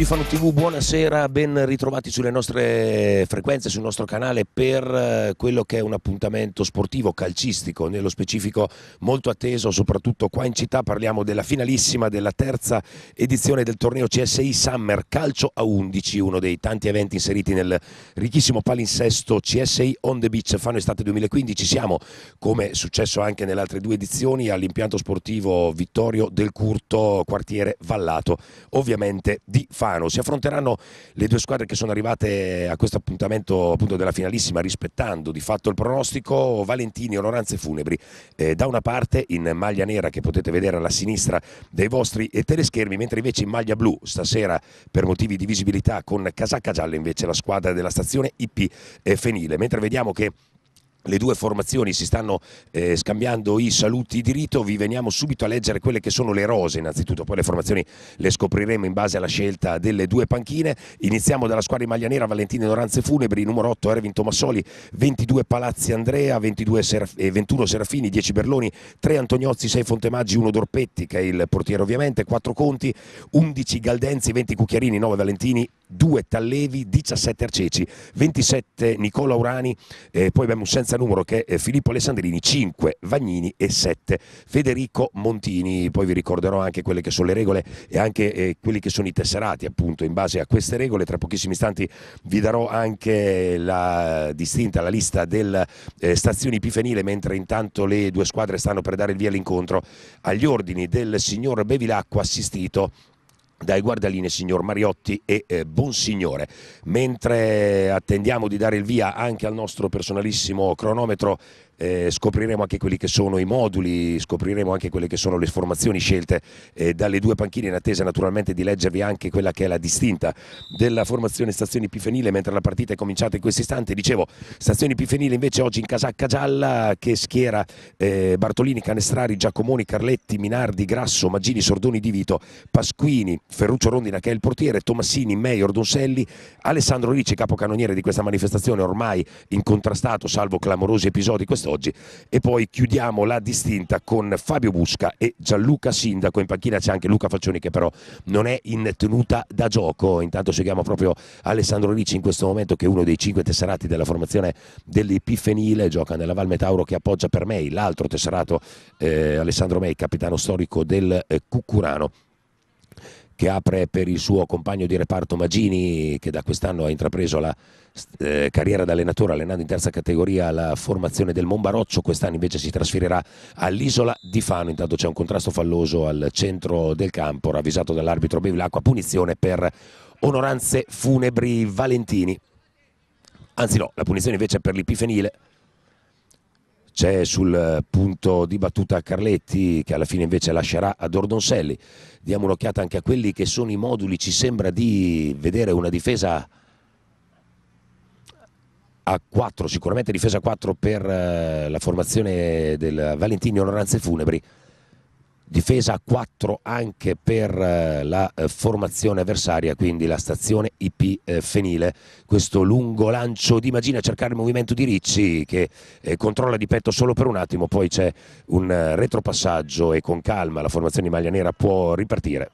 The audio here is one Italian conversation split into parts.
di Fano TV, buonasera, ben ritrovati sulle nostre frequenze, sul nostro canale per eh, quello che è un appuntamento sportivo, calcistico, nello specifico molto atteso, soprattutto qua in città parliamo della finalissima della terza edizione del torneo CSI Summer Calcio a 11, uno dei tanti eventi inseriti nel ricchissimo palinsesto CSI On the Beach Fano Estate 2015. Siamo, come è successo anche nelle altre due edizioni, all'impianto sportivo Vittorio del Curto, quartiere Vallato, ovviamente di Fano. Si affronteranno le due squadre che sono arrivate a questo appuntamento appunto della finalissima rispettando di fatto il pronostico. Valentini Onoranze Funebri. Eh, da una parte in maglia nera che potete vedere alla sinistra dei vostri teleschermi mentre invece in maglia blu stasera per motivi di visibilità con casacca gialla invece la squadra della stazione IP eh, Fenile. Mentre vediamo che le due formazioni si stanno eh, scambiando i saluti di rito, vi veniamo subito a leggere quelle che sono le rose innanzitutto, poi le formazioni le scopriremo in base alla scelta delle due panchine. Iniziamo dalla squadra in maglia nera, Valentino Noranze Funebri, numero 8 Ervin Tomassoli, 22 Palazzi Andrea, 22 Seraf- eh, 21 Serafini, 10 Berloni, 3 Antoniozzi, 6 Fontemaggi, 1 Dorpetti che è il portiere ovviamente, 4 Conti, 11 Galdenzi, 20 Cucchiarini, 9 Valentini, 2 Tallevi, 17 Arceci, 27 Nicola Urani, eh, poi abbiamo un senza numero che è Filippo Alessandrini, 5 Vagnini e 7 Federico Montini. Poi vi ricorderò anche quelle che sono le regole e anche eh, quelli che sono i tesserati appunto in base a queste regole. Tra pochissimi istanti vi darò anche la distinta, la lista delle eh, stazioni Pifenile mentre intanto le due squadre stanno per dare il via all'incontro agli ordini del signor Bevilacqua assistito dai guardaline signor Mariotti e eh, Bonsignore. Mentre attendiamo di dare il via anche al nostro personalissimo cronometro eh, scopriremo anche quelli che sono i moduli, scopriremo anche quelle che sono le formazioni scelte eh, dalle due panchine in attesa naturalmente di leggervi anche quella che è la distinta della formazione Stazioni Pifenile mentre la partita è cominciata in questo istante. Dicevo, Stazioni Pifenile invece oggi in casacca gialla che schiera eh, Bartolini, Canestrari, Giacomoni, Carletti, Minardi, Grasso, Maggini, Sordoni di Vito, Pasquini, Ferruccio Rondina che è il portiere, Tomassini, Meyer, Donselli, Alessandro Ricci, capocannoniere di questa manifestazione ormai incontrastato salvo clamorosi episodi quest'oggi e poi chiudiamo la distinta con Fabio Busca e Gianluca Sindaco. In panchina c'è anche Luca Faccioni che però non è in tenuta da gioco. Intanto seguiamo proprio Alessandro Ricci in questo momento che è uno dei cinque tesserati della formazione dell'IP Fenile gioca nella Val Metauro che appoggia per Mei l'altro tesserato eh, Alessandro Mei capitano storico del eh, Cuccurano che apre per il suo compagno di reparto Magini che da quest'anno ha intrapreso la eh, carriera da allenatore allenando in terza categoria la formazione del Monbaroccio, quest'anno invece si trasferirà all'isola di Fano, intanto c'è un contrasto falloso al centro del campo, ravvisato dall'arbitro Bevilacqua, punizione per onoranze funebri. Valentini, anzi no, la punizione invece è per l'Ipifenile, c'è sul punto di battuta Carletti che alla fine invece lascerà ad Ordonselli. Diamo un'occhiata anche a quelli che sono i moduli, ci sembra di vedere una difesa a 4, sicuramente difesa a 4 per la formazione del Valentini Onoranze Funebri difesa a 4 anche per la formazione avversaria, quindi la stazione IP Fenile. Questo lungo lancio di Magina a cercare il movimento di Ricci che controlla di petto solo per un attimo, poi c'è un retropassaggio e con calma la formazione di maglia nera può ripartire.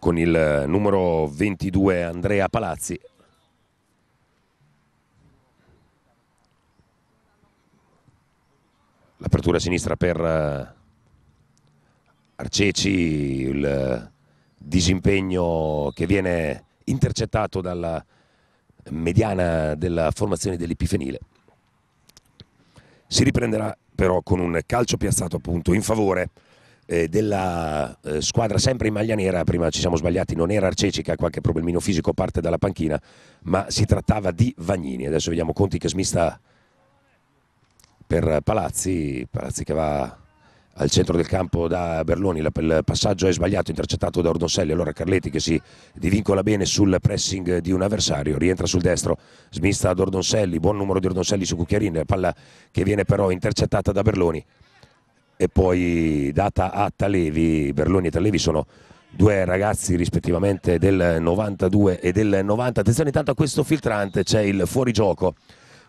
Con il numero 22 Andrea Palazzi l'apertura a sinistra per Arceci, il disimpegno che viene intercettato dalla mediana della formazione dell'Ipifenile. Si riprenderà però con un calcio piazzato appunto in favore eh, della eh, squadra sempre in maglia nera, prima ci siamo sbagliati, non era Arceci che ha qualche problemino fisico, parte dalla panchina, ma si trattava di Vagnini. Adesso vediamo Conti che smista per Palazzi, Palazzi che va al centro del campo da Berloni, il passaggio è sbagliato, intercettato da Ordonselli, allora Carletti che si divincola bene sul pressing di un avversario, rientra sul destro, smista ad Ordonselli, buon numero di Ordonselli su Cucchiarini, palla che viene però intercettata da Berloni. E poi data a Talevi, Berloni e Talevi sono due ragazzi rispettivamente del 92 e del 90, attenzione intanto a questo filtrante, c'è il fuorigioco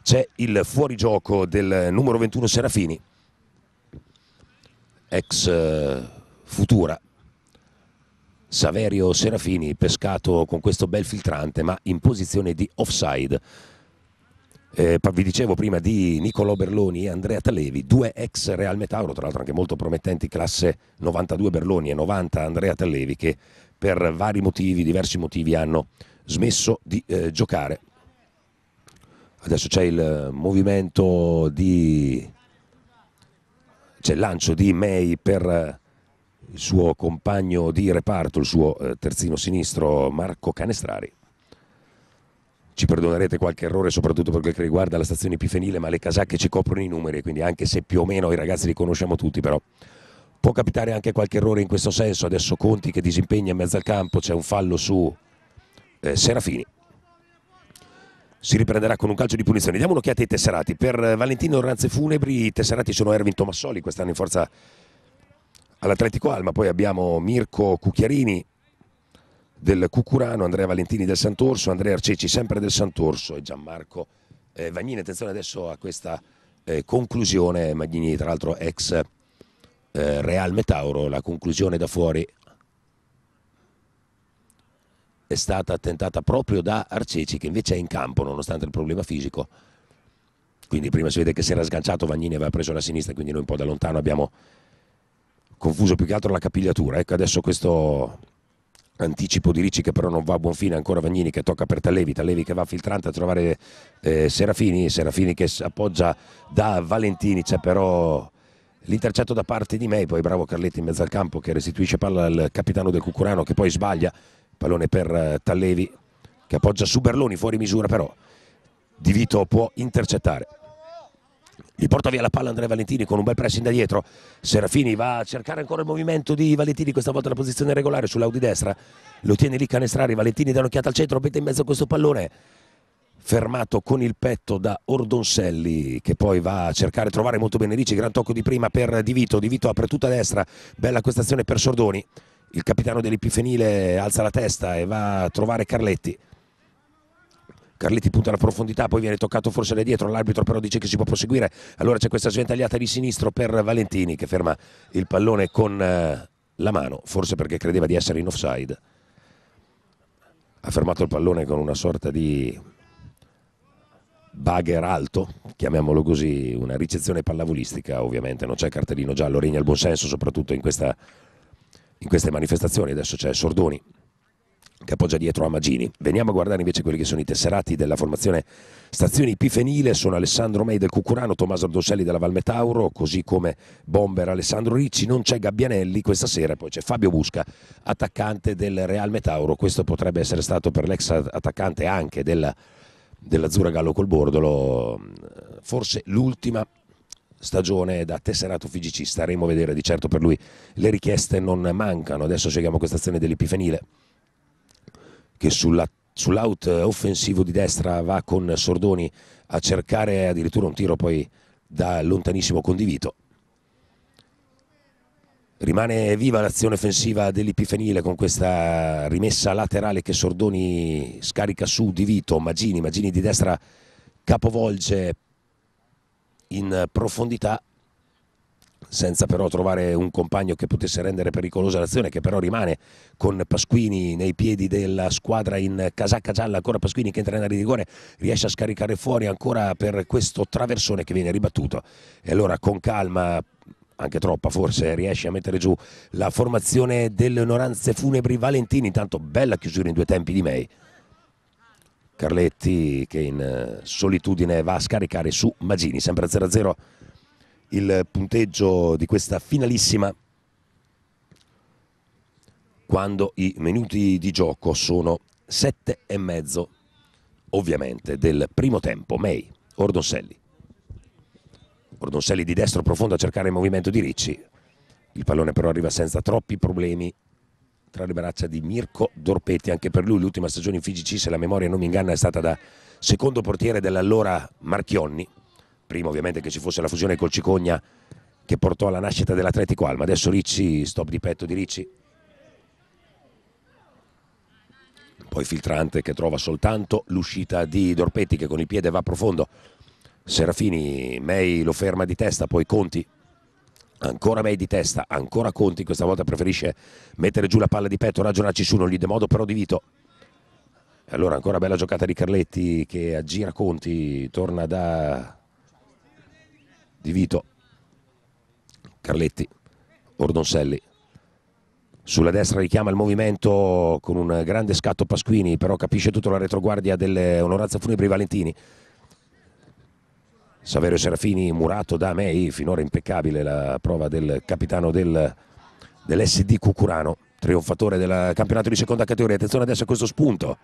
c'è il fuorigioco del numero 21 Serafini, ex Futura, Saverio Serafini pescato con questo bel filtrante ma in posizione di offside. Eh, vi dicevo prima di Nicolò Berloni e Andrea Talevi, due ex Real Metauro, tra l'altro anche molto promettenti, classe 92 Berloni e 90 Andrea Talevi, che per vari motivi, diversi motivi, hanno smesso di eh, giocare. Adesso c'è il movimento di... c'è il lancio di May per il suo compagno di reparto, il suo eh, terzino sinistro Marco Canestrari ci perdonerete qualche errore soprattutto per quel che riguarda la stazione Epifenile, ma le casacche ci coprono i numeri, quindi anche se più o meno i ragazzi li conosciamo tutti, però può capitare anche qualche errore in questo senso. Adesso Conti che disimpegna in mezzo al campo, c'è un fallo su eh, Serafini. Si riprenderà con un calcio di punizione. Diamo un'occhiata ai tesserati. Per Valentino Ranze Funebri i tesserati sono Ervin Tomassoli, quest'anno in forza all'Atletico Alma, poi abbiamo Mirko Cucchiarini, del Cucurano, Andrea Valentini del Sant'Orso, Andrea Arceci sempre del Sant'Orso e Gianmarco eh, Vagnini. Attenzione adesso a questa eh, conclusione, Magnini tra l'altro ex eh, Real Metauro, la conclusione da fuori è stata tentata proprio da Arceci che invece è in campo nonostante il problema fisico. Quindi prima si vede che si era sganciato, Vagnini aveva preso la sinistra, quindi noi un po' da lontano abbiamo confuso più che altro la capigliatura. Ecco adesso questo anticipo di Ricci che però non va a buon fine, ancora Vagnini che tocca per Tallevi, Tallevi che va filtrante a trovare eh, Serafini, Serafini che appoggia da Valentini, c'è però l'intercetto da parte di me, poi bravo Carletti in mezzo al campo che restituisce palla al capitano del Cucurano che poi sbaglia, pallone per eh, Tallevi che appoggia su Berloni fuori misura però Di Vito può intercettare. Gli porta via la palla Andrea Valentini con un bel pressing da dietro. Serafini va a cercare ancora il movimento di Valentini, questa volta la posizione regolare sull'Audi destra. Lo tiene lì Canestrari, Valentini dà un'occhiata al centro, mette in mezzo a questo pallone. Fermato con il petto da Ordonselli che poi va a cercare trovare molto bene Ricci, gran tocco di prima per Di Vito, Di Vito apre tutta a destra, bella questa azione per Sordoni. Il capitano dell'Epifenile alza la testa e va a trovare Carletti. Carletti punta alla profondità, poi viene toccato forse da dietro, l'arbitro però dice che si può proseguire, allora c'è questa sventagliata di sinistro per Valentini che ferma il pallone con eh, la mano, forse perché credeva di essere in offside. Ha fermato il pallone con una sorta di bagger alto, chiamiamolo così, una ricezione pallavolistica ovviamente, non c'è cartellino giallo, regna il buonsenso soprattutto in, questa, in queste manifestazioni, adesso c'è Sordoni che appoggia dietro a Magini. Veniamo a guardare invece quelli che sono i tesserati della formazione Stazioni Epifenile, sono Alessandro Mei del Cucurano, Tommaso Ardosselli della Valmetauro, così come Bomber Alessandro Ricci, non c'è Gabbianelli questa sera, poi c'è Fabio Busca, attaccante del Real Metauro, questo potrebbe essere stato per l'ex attaccante anche della, dell'Azzurra Gallo col Bordolo, forse l'ultima stagione da tesserato FIGC, staremo a vedere. Di certo per lui, le richieste non mancano, adesso seguiamo questa azione dell'Epifenile che sulla, sull'out offensivo di destra va con Sordoni a cercare addirittura un tiro poi da lontanissimo condivito. Rimane viva l'azione offensiva dell'Epifenile con questa rimessa laterale che Sordoni scarica su Di Vito, Magini, Magini di destra capovolge in profondità senza però trovare un compagno che potesse rendere pericolosa l'azione, che però rimane con Pasquini nei piedi della squadra in casacca gialla, ancora Pasquini che entra in area di rigore, riesce a scaricare fuori ancora per questo traversone che viene ribattuto. E allora con calma anche troppa forse, riesce a mettere giù la formazione delle onoranze funebri Valentini, intanto bella chiusura in due tempi di May. Carletti che in eh, solitudine va a scaricare su Magini, sempre 0-0 il punteggio di questa finalissima. Quando i minuti di gioco sono sette e mezzo ovviamente del primo tempo. May, Ordonselli. Ordonselli di destro profondo a cercare il movimento di Ricci. Il pallone però arriva senza troppi problemi tra le braccia di Mirko Dorpetti anche per lui l'ultima stagione in FIGC se la memoria non mi inganna è stata da secondo portiere dell'allora Marchionni prima ovviamente che ci fosse la fusione col Cicogna che portò alla nascita dell'Atletico Alma. Adesso Ricci, stop di petto di Ricci. Poi filtrante che trova soltanto l'uscita di Dorpetti che con il piede va profondo. Serafini, May lo ferma di testa, poi Conti ancora May di testa, ancora Conti, questa volta preferisce mettere giù la palla di petto, ragionarci su, non gli demodo però di Vito. Allora ancora bella giocata di Carletti che aggira Conti, torna da Di Vito. Carletti, Ordonselli. Sulla destra richiama il movimento con un grande scatto Pasquini, però capisce tutta la retroguardia delle onoranze funebri Valentini. Saverio Serafini murato da May, finora impeccabile la prova del capitano del, dell'SD Cucurano, trionfatore del campionato di seconda categoria. Attenzione adesso a questo spunto,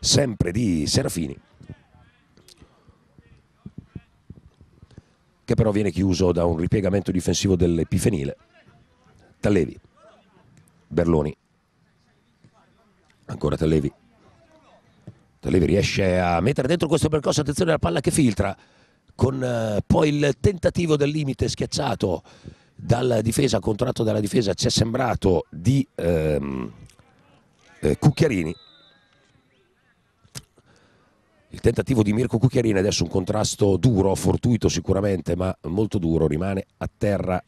sempre di Serafini, che però viene chiuso da un ripiegamento difensivo dell'Epifenile. Tallevi, Berloni, ancora Tallevi. Tallevi riesce a mettere dentro questo percorso, attenzione alla palla che filtra, con eh, poi il tentativo del limite schiacciato dalla difesa, contratto dalla difesa, ci è sembrato di ehm, eh, Cucchiarini. Il tentativo di Mirko Cucchiarini adesso un contrasto duro, fortuito sicuramente, ma molto duro, rimane a terra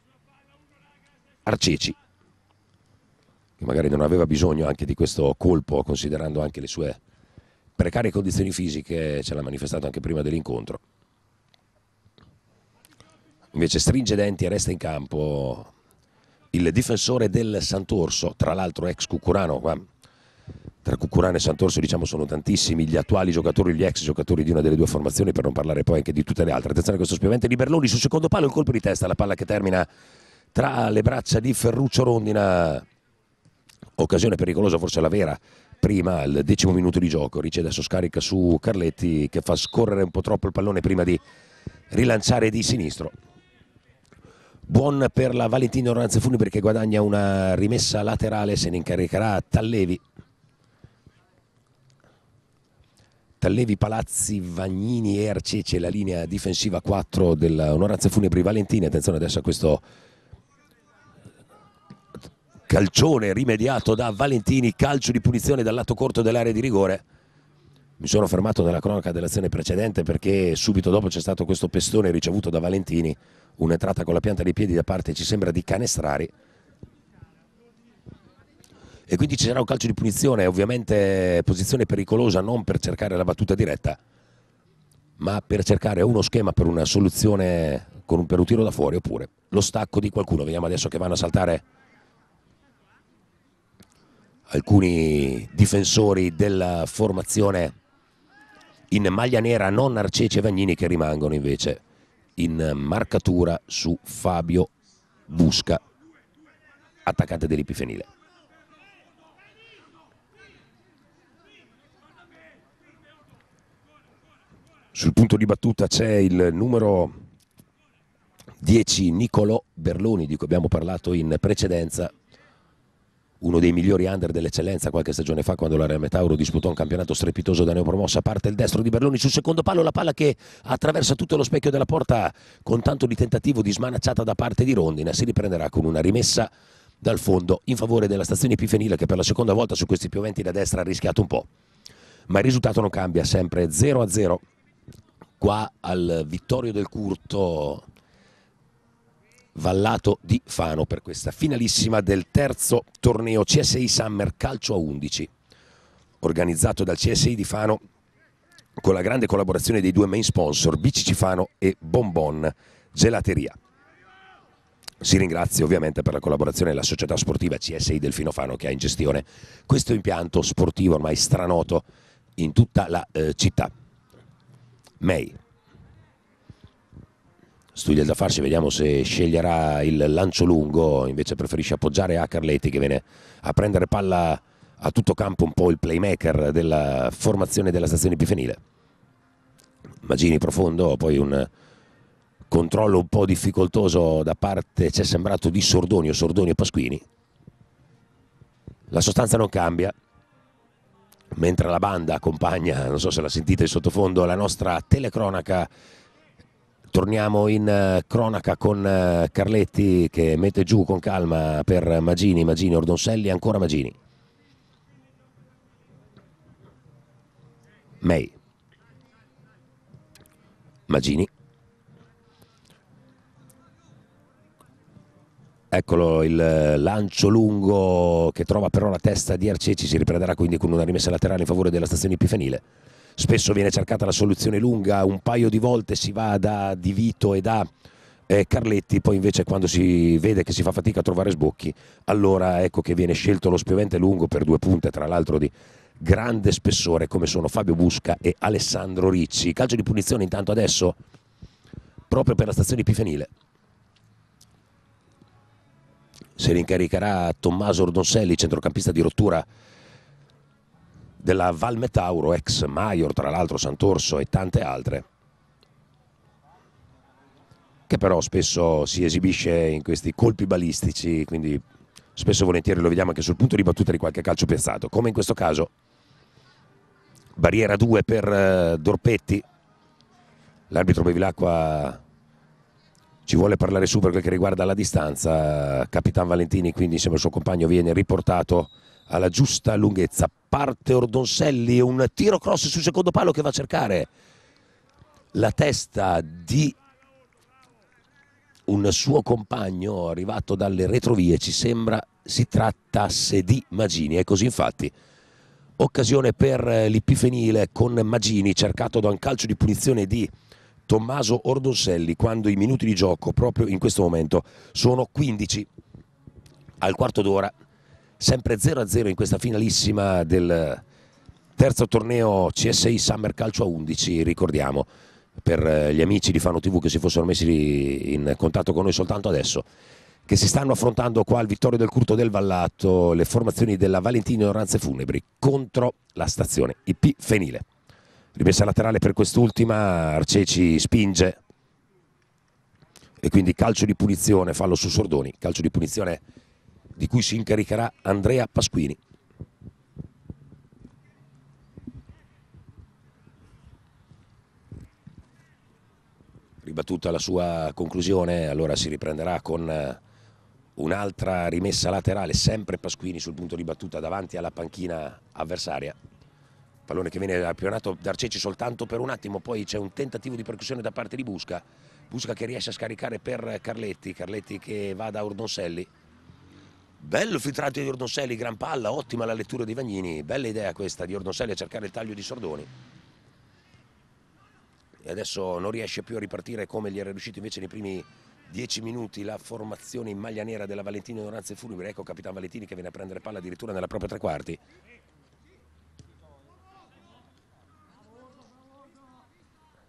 Arceci, che magari non aveva bisogno anche di questo colpo, considerando anche le sue precarie condizioni fisiche, ce l'ha manifestato anche prima dell'incontro invece stringe i denti e resta in campo il difensore del Sant'Orso, tra l'altro ex Cucurano, tra Cucurano e Sant'Orso diciamo sono tantissimi gli attuali giocatori, gli ex giocatori di una delle due formazioni, per non parlare poi anche di tutte le altre. Attenzione a questo spiovente di Berloni sul secondo palo, il colpo di testa, la palla che termina tra le braccia di Ferruccio Rondina, occasione pericolosa, forse la vera, prima al decimo minuto di gioco, Ricci adesso scarica su Carletti che fa scorrere un po' troppo il pallone prima di rilanciare di sinistro buon per la Valentina Oranze Funibri che guadagna una rimessa laterale, se ne incaricherà Tallevi. Tallevi, Palazzi, Vagnini e Arceci, la linea difensiva 4 dell'Onoranze Funebri Valentini. Attenzione adesso a questo calcione rimediato da Valentini, calcio di punizione dal lato corto dell'area di rigore. Mi sono fermato nella cronaca dell'azione precedente perché subito dopo c'è stato questo pestone ricevuto da Valentini un'entrata con la pianta dei piedi da parte ci sembra di Canestrari e quindi ci sarà un calcio di punizione, ovviamente posizione pericolosa non per cercare la battuta diretta, ma per cercare uno schema per una soluzione con un, per da fuori oppure lo stacco di qualcuno. Vediamo adesso che vanno a saltare alcuni difensori della formazione in maglia nera, non Arceci e Vagnini che rimangono invece in marcatura su Fabio Busca, attaccante dell'Epifenile. Sul punto di battuta c'è il numero 10 Nicolò Berloni di cui abbiamo parlato in precedenza uno dei migliori under dell'eccellenza qualche stagione fa quando la Real Metauro disputò un campionato strepitoso da neopromossa parte il destro di Berloni sul secondo palo la palla che attraversa tutto lo specchio della porta con tanto di tentativo di smanacciata da parte di Rondina si riprenderà con una rimessa dal fondo in favore della stazione Epifenile che per la seconda volta su questi pioventi da destra ha rischiato un po' ma il risultato non cambia sempre 0 a 0 qua al Vittorio del Curto Vallato di Fano per questa finalissima del terzo torneo CSI Summer Calcio a 11 organizzato dal CSI di Fano con la grande collaborazione dei due main sponsor BCC Fano e Bonbon Gelateria. Si ringrazia ovviamente per la collaborazione la società sportiva CSI Delfino Fano che ha in gestione questo impianto sportivo ormai stranoto in tutta la eh, città. May studia da farsi, vediamo se sceglierà il lancio lungo, invece preferisce appoggiare a Carletti che viene a prendere palla a tutto campo un po' il playmaker della formazione della stazione epifenile. Magini profondo, poi un controllo un po' difficoltoso da parte, ci è sembrato di Sordoni o Sordoni e Pasquini. La sostanza non cambia, mentre la banda accompagna, non so se la sentite in sottofondo, la nostra telecronaca Torniamo in uh, cronaca con uh, Carletti che mette giù con calma per Magini, Magini, Ordonselli, ancora Magini. May. Magini. Eccolo il lancio lungo che trova però la testa di Arceci, si riprenderà quindi con una rimessa laterale in favore della stazione Epifenile. Spesso viene cercata la soluzione lunga, un paio di volte si va da Di Vito e da eh, Carletti, poi invece quando si vede che si fa fatica a trovare sbocchi, allora ecco che viene scelto lo spiovente lungo per due punte, tra l'altro di grande spessore come sono Fabio Busca e Alessandro Ricci. Calcio di punizione intanto adesso proprio per la stazione Epifenile. Se ne incaricherà Tommaso Ordonselli, centrocampista di rottura della Val Metauro, ex Maior, tra l'altro Sant'Orso e tante altre che però spesso si esibisce in questi colpi balistici, quindi spesso e volentieri lo vediamo anche sul punto di battuta di qualche calcio piazzato, come in questo caso. Barriera 2 per uh, Dorpetti, l'arbitro Bevilacqua ci vuole parlare su per quel che riguarda la distanza, Capitan Valentini quindi insieme al suo compagno viene riportato alla giusta lunghezza, parte Ordonselli, un tiro cross sul secondo palo che va a cercare la testa di un suo compagno arrivato dalle retrovie, ci sembra si trattasse di Magini, è così infatti. Occasione per l'Ipifenile con Magini cercato da un calcio di punizione di Tommaso Ordonselli quando i minuti di gioco proprio in questo momento sono 15 al quarto d'ora, sempre 0-0 in questa finalissima del terzo torneo CSI Summer Calcio a 11, ricordiamo per eh, gli amici di Fano TV che si fossero messi in contatto con noi soltanto adesso, che si stanno affrontando qua al Vittorio del Curto del Vallato le formazioni della Valentino Oranze Funebri contro la stazione IP Fenile. Rimessa laterale per quest'ultima, Arceci spinge e quindi calcio di punizione, fallo su Sordoni, calcio di punizione di cui si incaricherà Andrea Pasquini. ribattuta la sua conclusione, allora si riprenderà con eh, un'altra rimessa laterale, sempre Pasquini sul punto di battuta davanti alla panchina avversaria. Pallone che viene appionato da Arceci soltanto per un attimo, poi c'è un tentativo di percussione da parte di Busca, Busca che riesce a scaricare per Carletti, Carletti che va da Ordonselli. Bello filtrato di Ordonselli, gran palla, ottima la lettura di Vagnini, bella idea questa di Ordonselli a cercare il taglio di Sordoni. E adesso non riesce più a ripartire come gli era riuscito invece nei primi dieci minuti la formazione in maglia nera della Valentino Onoranze Fulmine, ecco Capitan Valentini che viene a prendere palla addirittura nella propria tre quarti.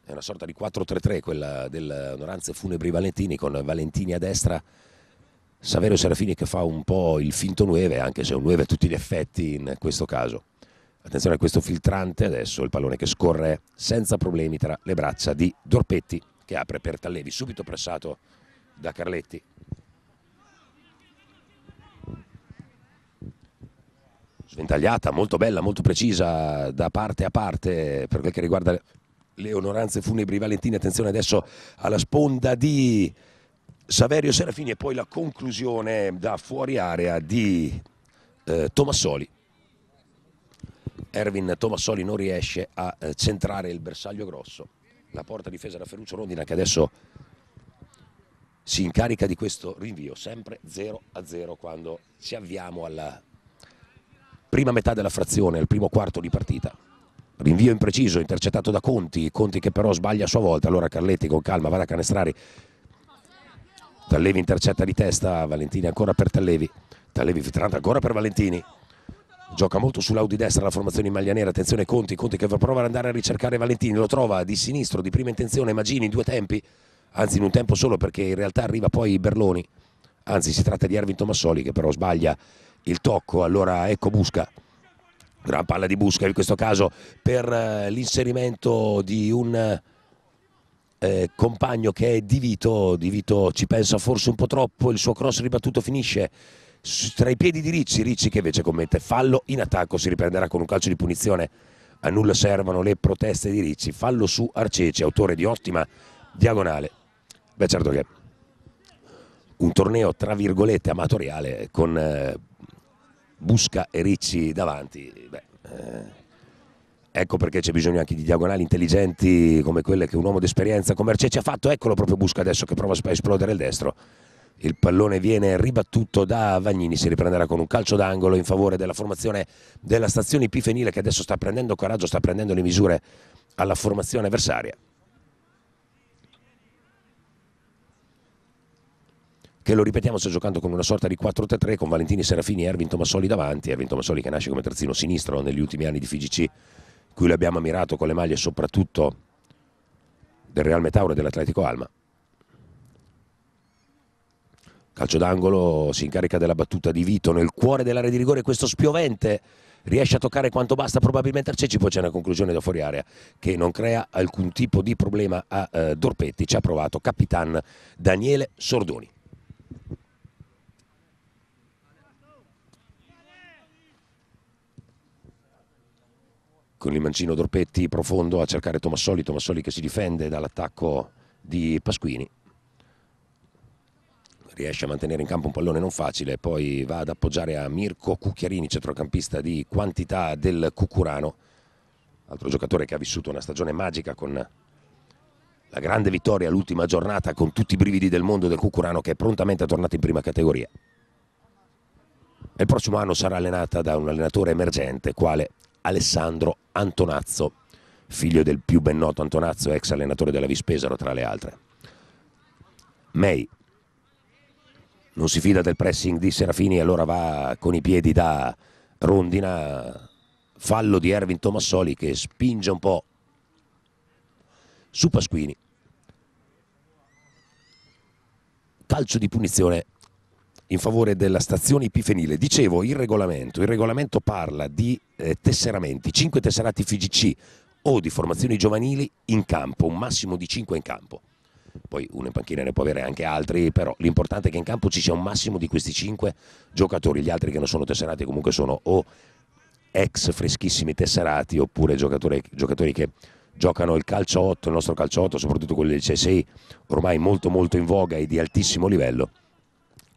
È una sorta di 4-3-3 quella dell'Onoranze Funebri Valentini con Valentini a destra, Saverio Serafini che fa un po' il finto 9, anche se è un 9 a tutti gli effetti in questo caso. Attenzione a questo filtrante adesso, il pallone che scorre senza problemi tra le braccia di Dorpetti che apre per Tallevi, subito pressato da Carletti. Sventagliata, molto bella, molto precisa da parte a parte per quel che riguarda le onoranze funebri Valentini. Attenzione adesso alla sponda di Saverio Serafini e poi la conclusione da fuori area di eh, Tomassoli. Erwin Tomassoli non riesce a eh, centrare il bersaglio grosso. La porta difesa da Ferruccio Rondina che adesso si incarica di questo rinvio, sempre 0 a 0 quando ci avviamo alla prima metà della frazione, al primo quarto di partita. Rinvio impreciso, intercettato da Conti, Conti che però sbaglia a sua volta, allora Carletti con calma va da canestrare. Tallevi intercetta di testa, Valentini ancora per Tallevi, Tallevi filtrante ancora per Valentini, gioca molto sull'Audi destra la formazione in maglia nera, attenzione Conti, Conti che va a provare ad andare a ricercare Valentini, lo trova di sinistro, di prima intenzione, Magini in due tempi, anzi in un tempo solo perché in realtà arriva poi Berloni, anzi si tratta di Erwin Tomassoli che però sbaglia il tocco, allora ecco Busca, gran palla di Busca in questo caso per eh, l'inserimento di un eh, compagno che è Di Vito, Di Vito ci pensa forse un po' troppo, il suo cross ribattuto finisce tra i piedi di Ricci, Ricci che invece commette fallo in attacco, si riprenderà con un calcio di punizione, a nulla servono le proteste di Ricci, fallo su Arceci, autore di ottima diagonale. Beh certo che un torneo tra virgolette amatoriale con eh, Busca e Ricci davanti, beh, eh, ecco perché c'è bisogno anche di diagonali intelligenti come quelle che un uomo d'esperienza come Arceci ha fatto, eccolo proprio Busca adesso che prova a esplodere il destro. Il pallone viene ribattuto da Vagnini, si riprenderà con un calcio d'angolo in favore della formazione della stazione Epifenile che adesso sta prendendo coraggio, sta prendendo le misure alla formazione avversaria. che lo ripetiamo sta giocando con una sorta di 4-3-3 con Valentini Serafini e Ervin Tomassoli davanti, Ervin Tomassoli che nasce come terzino sinistro negli ultimi anni di FIGC, cui l'abbiamo ammirato con le maglie soprattutto del Real Metauro e dell'Atletico Alma. Calcio d'angolo, si incarica della battuta di Vito nel cuore dell'area di rigore, questo spiovente riesce a toccare quanto basta probabilmente Arceci, poi c'è una conclusione da fuori area che non crea alcun tipo di problema a eh, Dorpetti, ci ha provato Capitan Daniele Sordoni. Con il mancino Dorpetti profondo a cercare Tomassoli, Tomassoli che si difende dall'attacco di Pasquini riesce a mantenere in campo un pallone non facile, poi va ad appoggiare a Mirko Cucchiarini, centrocampista di quantità del Cucurano, altro giocatore che ha vissuto una stagione magica con la grande vittoria all'ultima giornata con tutti i brividi del mondo del Cucurano che è prontamente tornato in prima categoria. il prossimo anno sarà allenata da un allenatore emergente quale Alessandro Antonazzo, figlio del più ben noto Antonazzo, ex allenatore della Vispesaro tra le altre. May non si fida del pressing di Serafini allora va con i piedi da rondina, fallo di Ervin Tomassoli che spinge un po' su Pasquini. Calcio di punizione in favore della stazione Epifenile. Dicevo, il regolamento, il regolamento parla di eh, tesseramenti, 5 tesserati FIGC o di formazioni giovanili in campo, un massimo di 5 in campo. Poi uno in panchina ne può avere anche altri, però l'importante è che in campo ci sia un massimo di questi 5 giocatori. Gli altri che non sono tesserati comunque sono o ex freschissimi tesserati oppure giocatori, giocatori che giocano il calcio 8, il nostro calcio 8, soprattutto quelli del C6, ormai molto molto in voga e di altissimo livello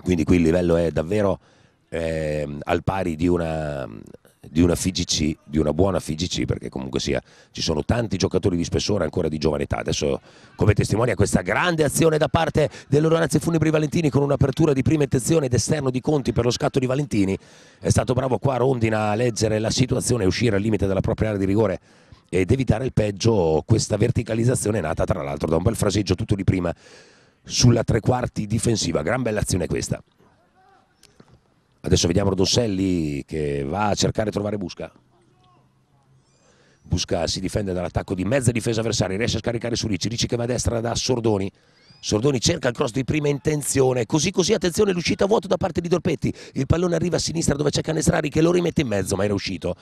quindi qui il livello è davvero eh, al pari di una, di una FIGC, di una buona FIGC, perché comunque sia, ci sono tanti giocatori di spessore ancora di giovane età. Adesso come testimonia questa grande azione da parte dell'Oranze Funebri Valentini con un'apertura di prima intenzione ed esterno di Conti per lo scatto di Valentini. È stato bravo qua Rondina a leggere la situazione e uscire al limite della propria area di rigore ed evitare il peggio. Questa verticalizzazione nata tra l'altro da un bel fraseggio tutto di prima sulla tre quarti difensiva. Gran bella azione questa. Adesso vediamo Rodosselli che va a cercare di trovare Busca. Busca si difende dall'attacco di mezza difesa avversaria, riesce a scaricare su Ricci, Ricci che va a destra da Sordoni. Sordoni cerca il cross di prima intenzione, così così attenzione l'uscita a vuoto da parte di Dorpetti, il pallone arriva a sinistra dove c'è Canestrari che lo rimette in mezzo ma era uscito.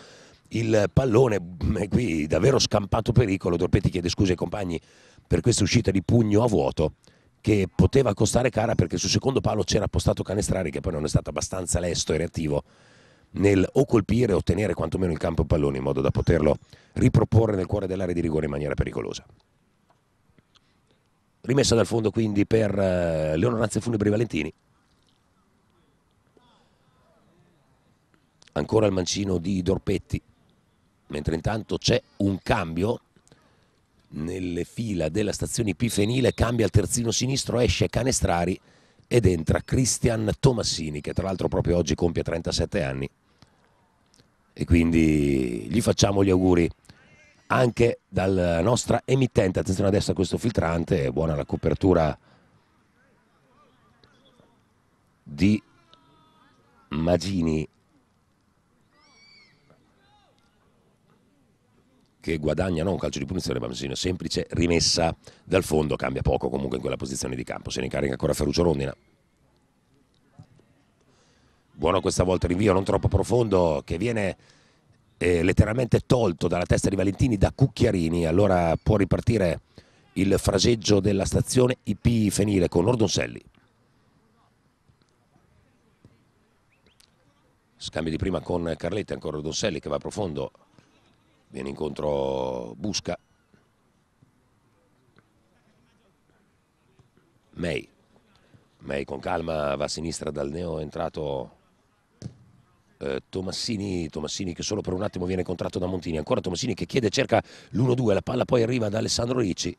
Il pallone è qui davvero scampato pericolo, Dorpetti chiede scusa ai compagni per questa uscita di pugno a vuoto che poteva costare cara perché sul secondo palo c'era appostato Canestrari che poi non è stato abbastanza lesto e reattivo nel o colpire o ottenere quantomeno il campo pallone in modo da poterlo riproporre nel cuore dell'area di rigore in maniera pericolosa. Rimessa dal fondo quindi per eh, Leonoranze Funebri Valentini. Ancora il mancino di Dorpetti, mentre intanto c'è un cambio nelle fila della stazione Pifenile, cambia il terzino sinistro, esce Canestrari ed entra Cristian Tomassini che tra l'altro proprio oggi compie 37 anni. E quindi gli facciamo gli auguri anche dalla nostra emittente, attenzione adesso a questo filtrante, buona la copertura di Magini che guadagna non un calcio di punizione ma una semplice rimessa dal fondo, cambia poco comunque in quella posizione di campo, se ne incarica ancora Ferruccio Rondina. Buono questa volta il rinvio non troppo profondo che viene eh, letteralmente tolto dalla testa di Valentini da Cucchiarini, allora può ripartire il fraseggio della stazione IP Fenile con Ordonselli. Scambio di prima con Carletti, ancora Ordonselli che va profondo, viene incontro Busca. May. May con calma va a sinistra dal neo entrato eh, Tomassini, Tomassini che solo per un attimo viene contratto da Montini. Ancora Tomassini che chiede cerca l'1-2 la palla poi arriva da Alessandro Ricci.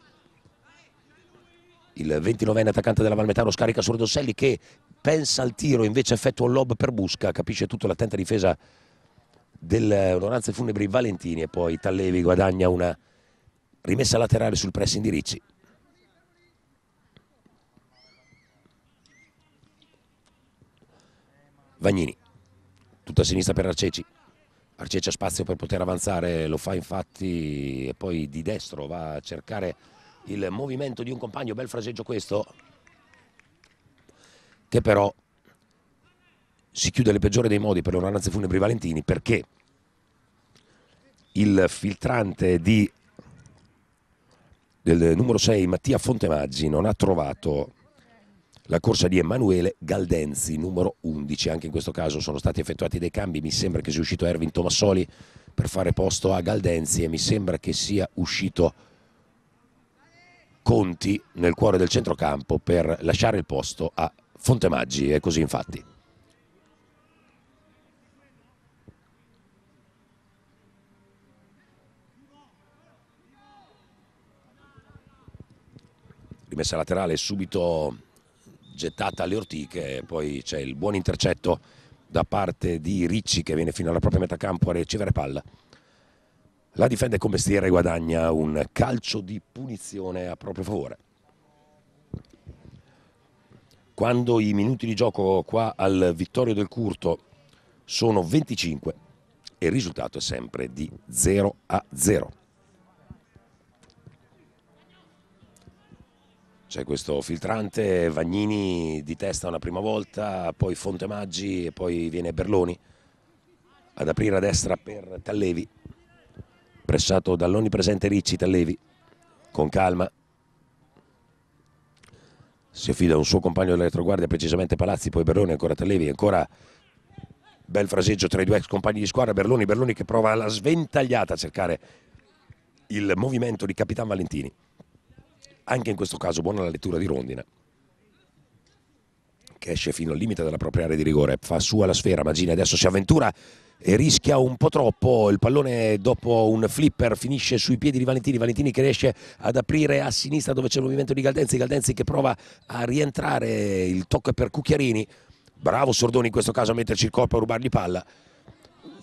Il 29enne attaccante della Valmetano scarica su Rodosselli che pensa al tiro, invece effettua un lob per Busca, capisce tutto l'attenta difesa dell'Onoranze Funebri Valentini e poi Tallevi guadagna una rimessa laterale sul pressing di Ricci. Vagnini, tutta a sinistra per Arceci. Arceci ha spazio per poter avanzare, lo fa infatti e poi di destro va a cercare il movimento di un compagno, bel fraseggio questo, che però si chiude le peggiori dei modi per le onoranze funebri Valentini perché il filtrante di, del numero 6 Mattia Fontemaggi non ha trovato la corsa di Emanuele Galdenzi, numero 11. Anche in questo caso sono stati effettuati dei cambi, mi sembra che sia uscito Erwin Tomassoli per fare posto a Galdenzi e mi sembra che sia uscito Conti nel cuore del centrocampo per lasciare il posto a Fontemaggi, è così infatti. Rimessa laterale subito gettata alle ortiche, poi c'è il buon intercetto da parte di Ricci che viene fino alla propria metà campo a ricevere palla. La difende con mestiere e guadagna un calcio di punizione a proprio favore. Quando i minuti di gioco qua al Vittorio del Curto sono 25 e il risultato è sempre di 0 a 0. C'è questo filtrante, Vagnini di testa una prima volta, poi Fontemaggi e poi viene Berloni ad aprire a destra per Tallevi. Pressato dall'onnipresente Ricci, Tallevi con calma. Si affida a un suo compagno della retroguardia, precisamente Palazzi, poi Berloni, ancora Tallevi, ancora bel fraseggio tra i due ex compagni di squadra, Berloni, Berloni che prova la sventagliata a cercare il movimento di Capitan Valentini anche in questo caso buona la lettura di Rondina che esce fino al limite della propria area di rigore, fa sua la sfera, Magini adesso si avventura e rischia un po' troppo, il pallone dopo un flipper finisce sui piedi di Valentini, Valentini che riesce ad aprire a sinistra dove c'è il movimento di Galdenzi, Galdenzi che prova a rientrare, il tocco è per Cucchiarini, bravo Sordoni in questo caso a metterci il corpo a rubargli palla,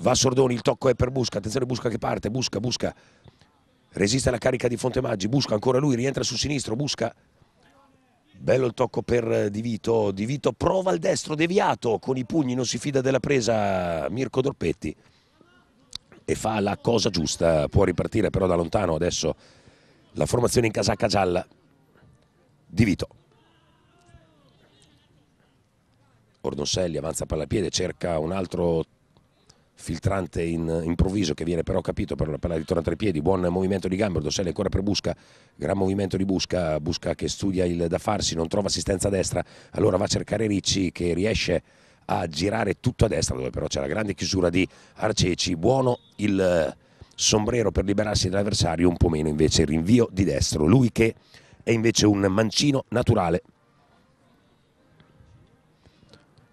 va Sordoni, il tocco è per Busca, attenzione Busca che parte, Busca, Busca, resiste alla carica di Fontemaggi, busca ancora lui, rientra sul sinistro, busca. Bello il tocco per Di Vito, Di Vito prova il destro, deviato, con i pugni non si fida della presa Mirko Dorpetti e fa la cosa giusta, può ripartire però da lontano adesso la formazione in casacca gialla. Di Vito. Ordonselli avanza per la piede, cerca un altro filtrante in improvviso che viene però capito per la palla di torno tra i piedi, buon movimento di gambe, Ordoselli ancora per Busca, gran movimento di Busca, Busca che studia il da farsi, non trova assistenza a destra, allora va a cercare Ricci che riesce a girare tutto a destra dove però c'è la grande chiusura di Arceci, buono il sombrero per liberarsi dall'avversario, un po' meno invece il rinvio di destro, lui che è invece un mancino naturale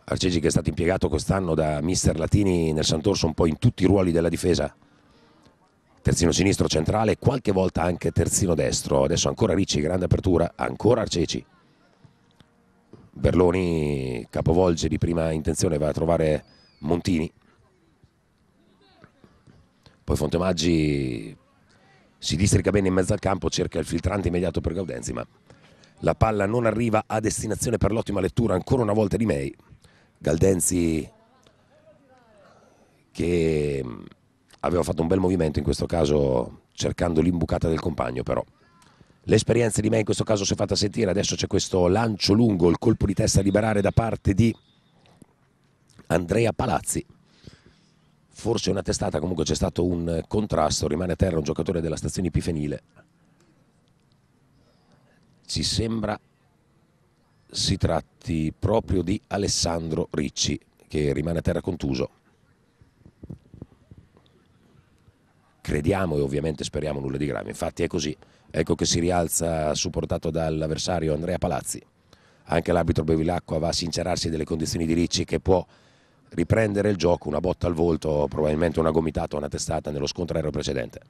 Arcegi che è stato impiegato quest'anno da mister Latini nel Sant'Orso un po' in tutti i ruoli della difesa. Terzino sinistro centrale qualche volta anche terzino destro. Adesso ancora Ricci grande apertura ancora Arceci Berloni capovolge di prima intenzione va a trovare Montini. Poi Fontemaggi si districa bene in mezzo al campo cerca il filtrante immediato per Gaudenzi ma la palla non arriva a destinazione per l'ottima lettura ancora una volta di May Galdenzi che mm, aveva fatto un bel movimento in questo caso cercando l'imbucata del compagno però. L'esperienza di me in questo caso si è fatta sentire. Adesso c'è questo lancio lungo il colpo di testa a liberare da parte di Andrea Palazzi. Forse una testata comunque c'è stato un contrasto rimane a terra un giocatore della stazione Epifenile. Ci sembra si tratti proprio di Alessandro Ricci che rimane a terra contuso. Crediamo e ovviamente speriamo nulla di grave, infatti è così. Ecco che si rialza supportato dall'avversario Andrea Palazzi. Anche l'arbitro Bevilacqua va a sincerarsi delle condizioni di Ricci che può riprendere il gioco, una botta al volto, probabilmente una gomitata o una testata nello scontro aereo precedente.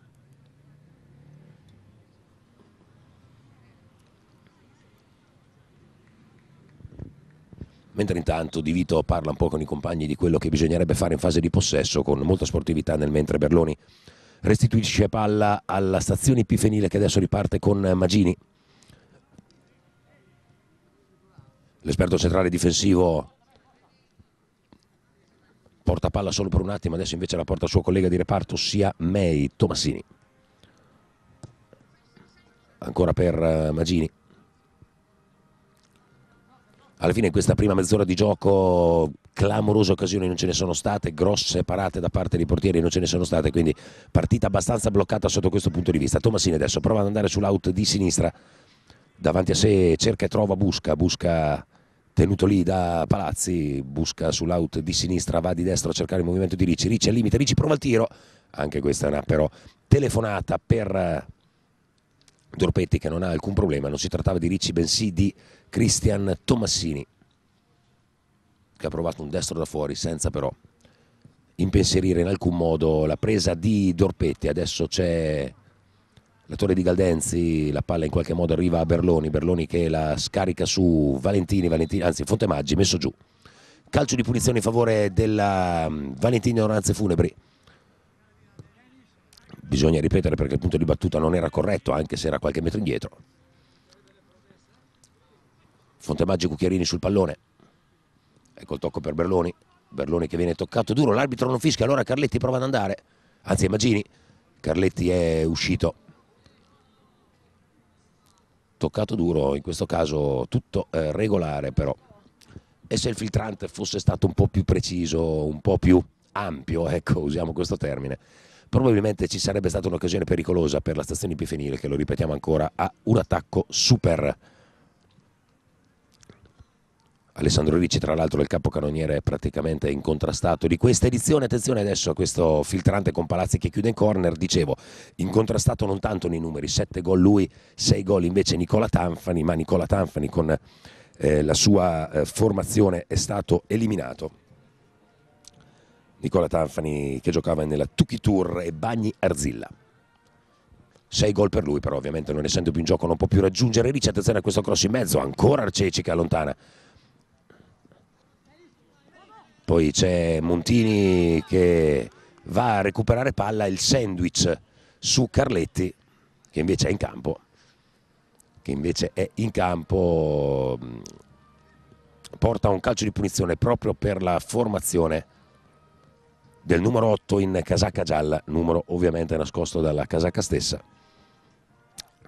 Mentre intanto Di Vito parla un po' con i compagni di quello che bisognerebbe fare in fase di possesso con molta sportività nel mentre Berloni. Restituisce palla alla stazione Epifenile che adesso riparte con Magini. L'esperto centrale difensivo porta palla solo per un attimo adesso invece la porta il suo collega di reparto sia May Tomassini. Ancora per eh, Magini alla fine in questa prima mezz'ora di gioco clamorose occasioni non ce ne sono state, grosse parate da parte dei portieri non ce ne sono state, quindi partita abbastanza bloccata sotto questo punto di vista. Tomasini adesso prova ad andare sull'out di sinistra, davanti a sé cerca e trova Busca, Busca tenuto lì da Palazzi, Busca sull'out di sinistra, va di destra a cercare il movimento di Ricci, Ricci al limite, Ricci prova il tiro, anche questa è una però telefonata per Dorpetti che non ha alcun problema, non si trattava di Ricci bensì di Cristian Tomassini che ha provato un destro da fuori senza però impensierire in alcun modo la presa di Dorpetti, adesso c'è la torre di Galdenzi, la palla in qualche modo arriva a Berloni, Berloni che la scarica su Valentini, Valentini anzi Fontemaggi messo giù. Calcio di punizione in favore della mm, Valentini Oranze Funebri. Bisogna ripetere perché il punto di battuta non era corretto anche se era qualche metro indietro Fontemaggi Cucchiarini sul pallone. Ecco il tocco per Berloni. Berloni che viene toccato duro l'arbitro non fischia allora Carletti prova ad andare. Anzi immagini Carletti è uscito. Toccato duro in questo caso tutto eh, regolare però. E se il filtrante fosse stato un po' più preciso un po' più ampio ecco usiamo questo termine probabilmente ci sarebbe stata un'occasione pericolosa per la stazione Epifenile che lo ripetiamo ancora ha un attacco super Alessandro Ricci tra l'altro il capocannoniere è praticamente incontrastato di questa edizione attenzione adesso a questo filtrante con Palazzi che chiude in corner dicevo incontrastato non tanto nei numeri 7 gol lui 6 gol invece Nicola Tanfani ma Nicola Tanfani con eh, la sua eh, formazione è stato eliminato Nicola Tanfani che giocava nella Tuki Tour e Bagni Arzilla. 6 gol per lui, però ovviamente non essendo più in gioco non può più raggiungere Ricci. Attenzione a questo cross in mezzo, ancora Arceci che allontana. Poi c'è Montini che va a recuperare palla, il sandwich su Carletti che invece è in campo. Che invece è in campo, porta un calcio di punizione proprio per la formazione del numero 8 in casacca gialla, numero ovviamente nascosto dalla casacca stessa.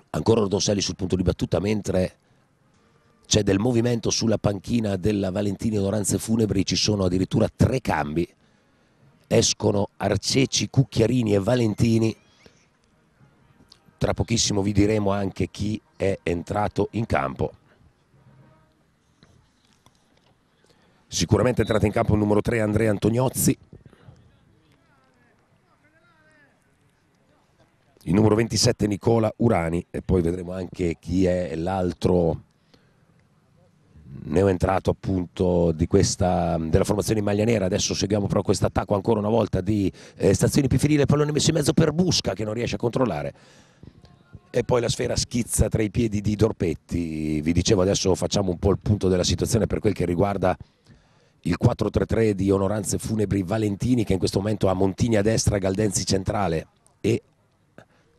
Ancora Ordonselli sul punto di battuta mentre c'è del movimento sulla panchina della Valentini Onoranze Funebri, ci sono addirittura tre cambi, escono Arceci, Cucchiarini e Valentini, tra pochissimo vi diremo anche chi è entrato in campo. Sicuramente è entrato in campo il numero 3 Andrea Antoniozzi, il numero 27 Nicola Urani. E poi vedremo anche chi è l'altro neoentrato appunto di questa, della formazione in maglia nera. Adesso seguiamo però questo attacco ancora una volta di eh, stazioni Pifirile pallone messo in mezzo per Busca che non riesce a controllare. E poi la sfera schizza tra i piedi di Dorpetti. Vi dicevo adesso facciamo un po' il punto della situazione per quel che riguarda il 4-3-3 di Onoranze Funebri Valentini che in questo momento ha Montini a destra, Galdenzi centrale e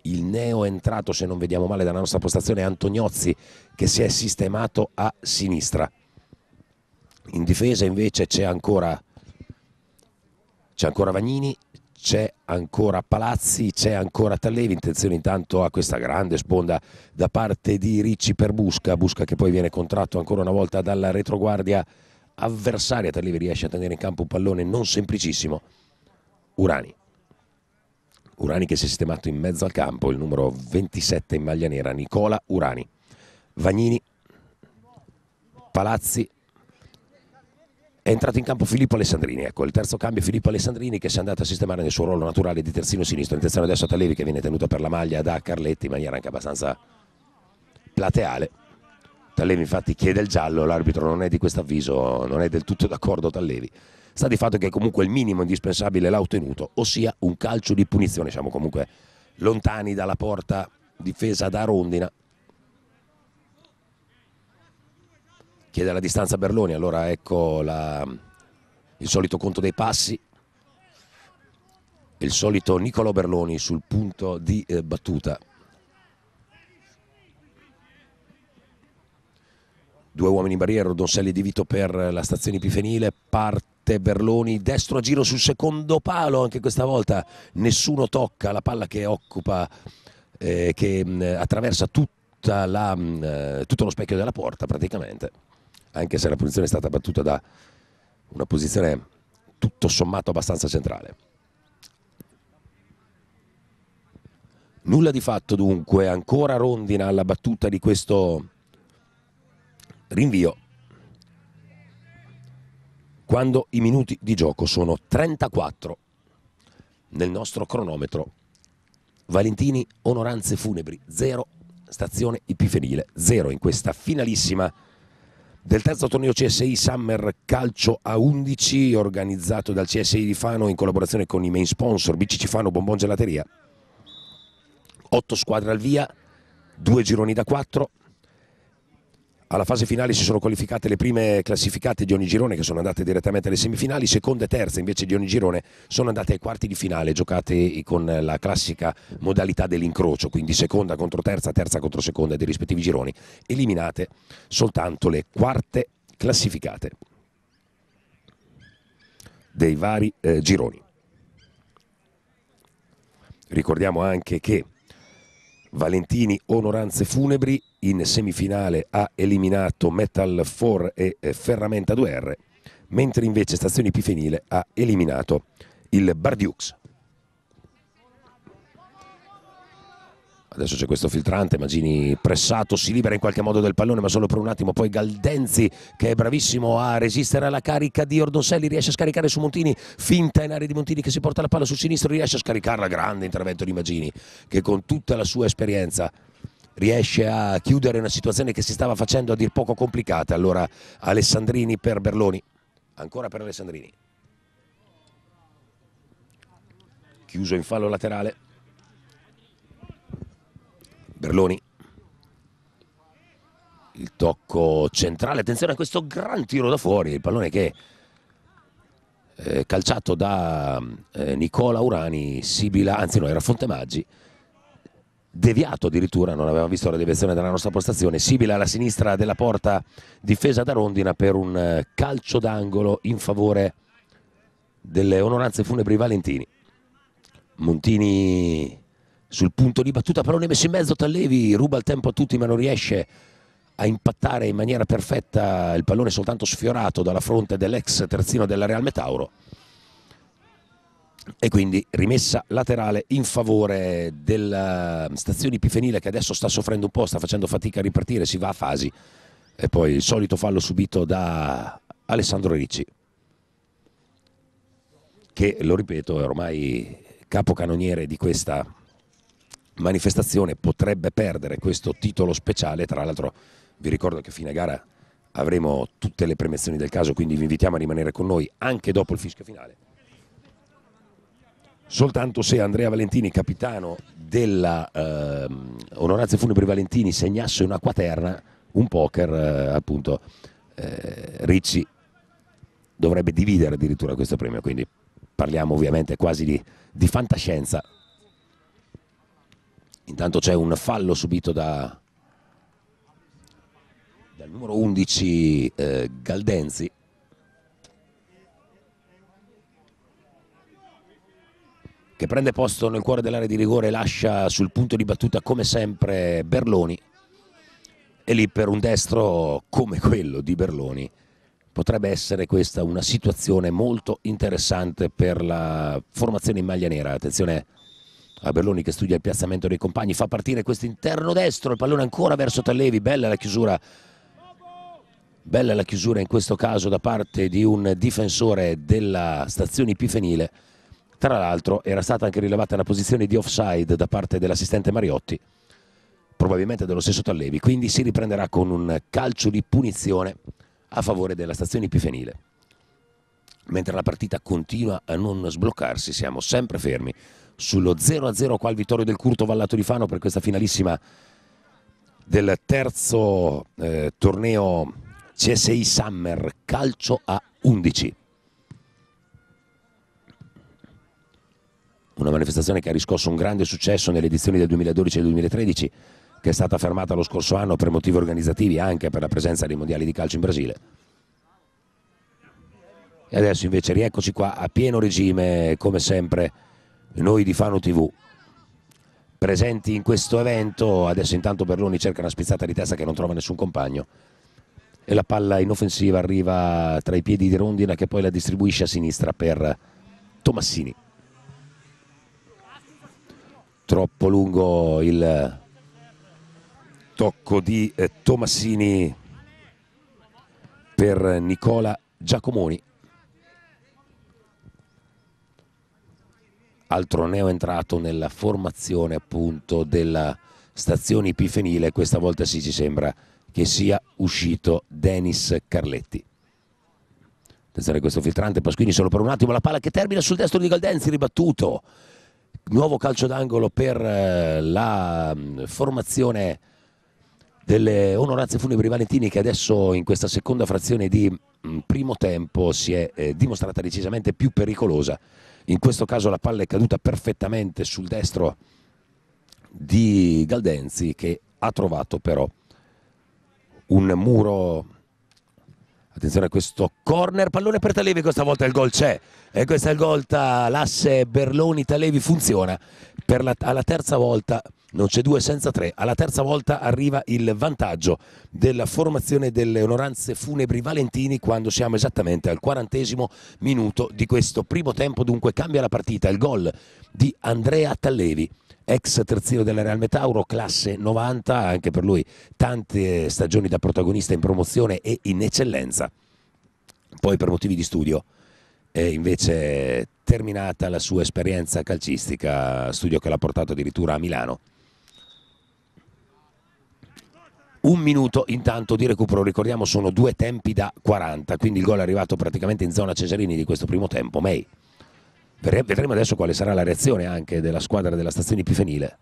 il neo entrato, se non vediamo male dalla nostra postazione, Antoniozzi che si è sistemato a sinistra. In difesa invece c'è ancora, ancora Vagnini, c'è ancora Palazzi, c'è ancora Tallevi, intenzione intanto a questa grande sponda da parte di Ricci per Busca, Busca che poi viene contratto ancora una volta dalla retroguardia avversaria, Tallevi riesce a tenere in campo un pallone non semplicissimo, Urani Urani che si è sistemato in mezzo al campo, il numero 27 in maglia nera, Nicola Urani. Vagnini, Palazzi, è entrato in campo Filippo Alessandrini, ecco il terzo cambio Filippo Alessandrini che si è andato a sistemare nel suo ruolo naturale di terzino sinistro, intenzione adesso a Talevi che viene tenuto per la maglia da Carletti in maniera anche abbastanza plateale. Tallevi infatti chiede il giallo, l'arbitro non è di questo avviso, non è del tutto d'accordo Tallevi sta di fatto che comunque il minimo indispensabile l'ha ottenuto, ossia un calcio di punizione, siamo comunque lontani dalla porta difesa da Rondina. chiede la distanza Berloni, allora ecco la, il solito conto dei passi, il solito Niccolò Berloni sul punto di eh, battuta. Due uomini in barriera, Donselli di Vito per la stazione Epifenile, parte Berloni, destro a giro sul secondo palo, anche questa volta nessuno tocca la palla che occupa, eh, che mh, attraversa tutta la, mh, eh, tutto lo specchio della porta praticamente, anche se la posizione è stata battuta da una posizione tutto sommato abbastanza centrale. Nulla di fatto dunque, ancora Rondina alla battuta di questo rinvio quando i minuti di gioco sono 34 nel nostro cronometro. Valentini onoranze funebri 0, stazione Epifenile 0 in questa finalissima del terzo torneo CSI Summer Calcio a 11 organizzato dal CSI di Fano in collaborazione con i main sponsor BCC Fano Bonbon Gelateria. 8 squadre al via, due gironi da 4. Alla fase finale si sono qualificate le prime classificate di ogni girone che sono andate direttamente alle semifinali, seconda e terza invece di ogni girone sono andate ai quarti di finale giocate con la classica modalità dell'incrocio, quindi seconda contro terza, terza contro seconda dei rispettivi gironi, eliminate soltanto le quarte classificate dei vari eh, gironi. Ricordiamo anche che Valentini Onoranze Funebri in semifinale ha eliminato Metal 4 e eh, Ferramenta 2R, mentre invece Stazione Epifenile ha eliminato il Bardiux. Adesso c'è questo filtrante, Magini pressato, si libera in qualche modo del pallone ma solo per un attimo, poi Galdenzi che è bravissimo a resistere alla carica di Ordonselli, riesce a scaricare su Montini, finta in area di Montini che si porta la palla sul sinistro, riesce a scaricarla, grande intervento di Magini che con tutta la sua esperienza riesce a chiudere una situazione che si stava facendo a dir poco complicata, allora Alessandrini per Berloni, ancora per Alessandrini. Chiuso in fallo laterale. Berloni. Il tocco centrale, attenzione a questo gran tiro da fuori, il pallone che eh, calciato da eh, Nicola Urani, Sibila, anzi no, era Fontemaggi, deviato addirittura, non avevamo visto la deviazione della nostra postazione, Sibila alla sinistra della porta difesa da Rondina per un eh, calcio d'angolo in favore delle onoranze funebri Valentini. Montini sul punto di battuta, pallone messo in mezzo, Tallevi ruba il tempo a tutti ma non riesce a impattare in maniera perfetta il pallone soltanto sfiorato dalla fronte dell'ex terzino della Real Metauro. E quindi rimessa laterale in favore della stazione Epifenile che adesso sta soffrendo un po', sta facendo fatica a ripartire, si va a fasi. E poi il solito fallo subito da Alessandro Ricci. Che lo ripeto è ormai capocannoniere di questa manifestazione potrebbe perdere questo titolo speciale, tra l'altro vi ricordo che a fine gara avremo tutte le premiazioni del caso, quindi vi invitiamo a rimanere con noi anche dopo il fischio finale. Soltanto se Andrea Valentini, capitano della eh, Onoranze Funebri Valentini, segnasse una quaterna, un poker, eh, appunto, eh, Ricci dovrebbe dividere addirittura questo premio, quindi parliamo ovviamente quasi di, di fantascienza Intanto c'è un fallo subito da, dal numero 11 eh, Galdenzi. che prende posto nel cuore dell'area di rigore lascia sul punto di battuta come sempre Berloni e lì per un destro come quello di Berloni potrebbe essere questa una situazione molto interessante per la formazione in maglia nera attenzione a Berloni che studia il piazzamento dei compagni, fa partire questo interno destro, il pallone ancora verso Tallevi, bella la chiusura, bella la chiusura in questo caso da parte di un difensore della stazione Epifenile, tra l'altro era stata anche rilevata la posizione di offside da parte dell'assistente Mariotti, probabilmente dello stesso Tallevi, quindi si riprenderà con un calcio di punizione a favore della stazione Epifenile. Mentre la partita continua a non sbloccarsi, siamo sempre fermi sullo 0-0 qua al Vittorio del Curto Vallato di Fano per questa finalissima del terzo eh, torneo CSI Summer, calcio a 11. Una manifestazione che ha riscosso un grande successo nelle edizioni del 2012 e del 2013, che è stata fermata lo scorso anno per motivi organizzativi anche per la presenza dei mondiali di calcio in Brasile. E adesso invece rieccoci qua a pieno regime, come sempre, noi di Fano TV presenti in questo evento. Adesso intanto Berloni cerca una spizzata di testa che non trova nessun compagno e la palla in offensiva arriva tra i piedi di Rondina che poi la distribuisce a sinistra per Tomassini. Troppo lungo il tocco di eh, Tomassini per Nicola Giacomoni. Altro neoentrato nella formazione appunto della stazione ipifenile, questa volta sì ci sembra che sia uscito Denis Carletti. Attenzione questo filtrante, Pasquini solo per un attimo, la palla che termina sul destro di Galdenzi, ribattuto. Nuovo calcio d'angolo per eh, la mm, formazione delle onoranze funebri Valentini che adesso in questa seconda frazione di primo tempo si è eh, dimostrata decisamente più pericolosa. In questo caso la palla è caduta perfettamente sul destro di Galdenzi che ha trovato però un muro attenzione a questo corner pallone per Talevi questa volta il gol c'è. E questo è il gol l'asse Berloni-Talevi funziona la, alla terza volta non c'è due senza tre, alla terza volta arriva il vantaggio della formazione delle onoranze funebri Valentini quando siamo esattamente al quarantesimo minuto di questo primo tempo, dunque cambia la partita, il gol di Andrea Tallevi ex terzino della Real Metauro, classe 90, anche per lui tante stagioni da protagonista in promozione e in eccellenza, poi per motivi di studio è invece terminata la sua esperienza calcistica, studio che l'ha portato addirittura a Milano. Un minuto intanto di recupero, ricordiamo sono due tempi da 40, quindi il gol è arrivato praticamente in zona Cesarini di questo primo tempo. May. Vedremo adesso quale sarà la reazione anche della squadra della stazione Epifenile.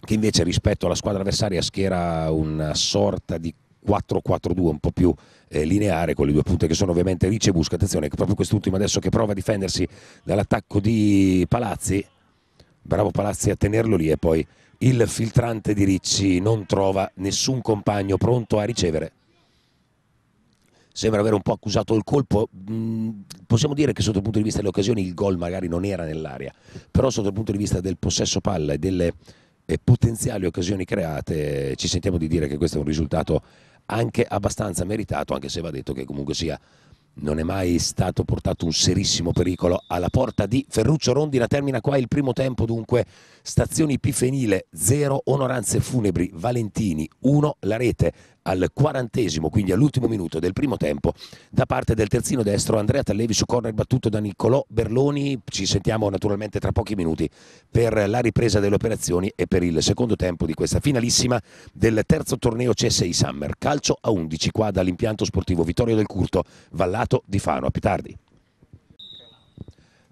Che invece rispetto alla squadra avversaria schiera una sorta di 4-4-2 un po' più eh, lineare con le due punte che sono ovviamente Ricci e Busca attenzione proprio quest'ultimo adesso che prova a difendersi dall'attacco di Palazzi. Bravo Palazzi a tenerlo lì e poi il filtrante di Ricci non trova nessun compagno pronto a ricevere sembra aver un po' accusato il colpo mm, possiamo dire che sotto il punto di vista delle occasioni il gol magari non era nell'aria però sotto il punto di vista del possesso palla e delle eh, potenziali occasioni create ci sentiamo di dire che questo è un risultato anche abbastanza meritato anche se va detto che comunque sia non è mai stato portato un serissimo pericolo alla porta di Ferruccio Rondina. Termina qua il primo tempo, dunque stazioni Pifenile 0, Onoranze Funebri Valentini 1, la rete al quarantesimo, quindi all'ultimo minuto del primo tempo, da parte del terzino destro Andrea Tallevi su corner battuto da Niccolò Berloni. Ci sentiamo naturalmente tra pochi minuti per la ripresa delle operazioni e per il secondo tempo di questa finalissima del terzo torneo CSI Summer. Calcio a 11 qua dall'impianto sportivo Vittorio del Curto, Vallato di Fano. A più tardi.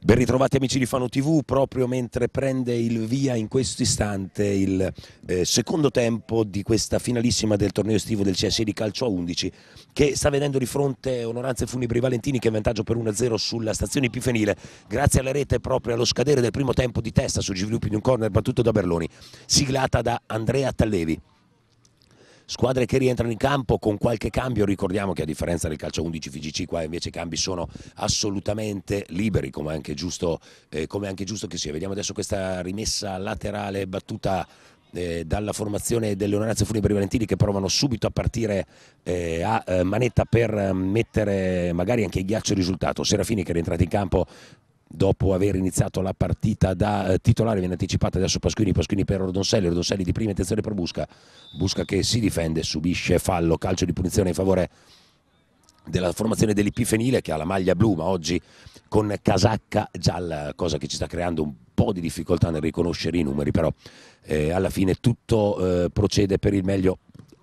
Ben ritrovati amici di Fano TV, proprio mentre prende il via in questo istante il eh, secondo tempo di questa finalissima del torneo estivo del CSI di calcio a 11 che sta vedendo di fronte Onoranze Funibri Valentini che è in vantaggio per 1-0 sulla stazione Epifenile grazie alla rete proprio allo scadere del primo tempo di testa sugli sviluppi di un corner battuto da Berloni, siglata da Andrea Tallevi squadre che rientrano in campo con qualche cambio, ricordiamo che a differenza del calcio 11 FGC qua invece i cambi sono assolutamente liberi come anche giusto, eh, come anche giusto che sia. Vediamo adesso questa rimessa laterale battuta eh, dalla formazione delle onoranze funebri valentini che provano subito a partire eh, a eh, manetta per mettere magari anche il ghiaccio risultato. Serafini che è rientrato in campo dopo aver iniziato la partita da eh, titolare viene anticipata adesso Pasquini, Pasquini per Ordonselli, Ordonselli di prima intenzione per Busca, Busca che si difende, subisce fallo, calcio di punizione in favore della formazione dell'Ipifenile che ha la maglia blu ma oggi con casacca gialla, cosa che ci sta creando un po' di difficoltà nel riconoscere i numeri, però eh, alla fine tutto eh, procede per il meglio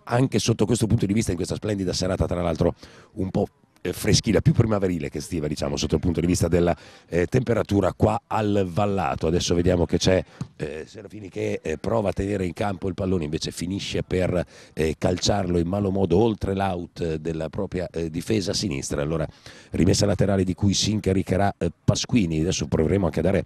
anche sotto questo punto di vista in questa splendida serata tra l'altro un po' freschina, più primaverile che estiva, diciamo, sotto il punto di vista della eh, temperatura qua al Vallato. Adesso vediamo che c'è eh, Serafini che eh, prova a tenere in campo il pallone, invece finisce per eh, calciarlo in malo modo oltre l'out della propria eh, difesa sinistra. Allora rimessa laterale di cui si incaricherà Pasquini. Adesso proveremo anche a dare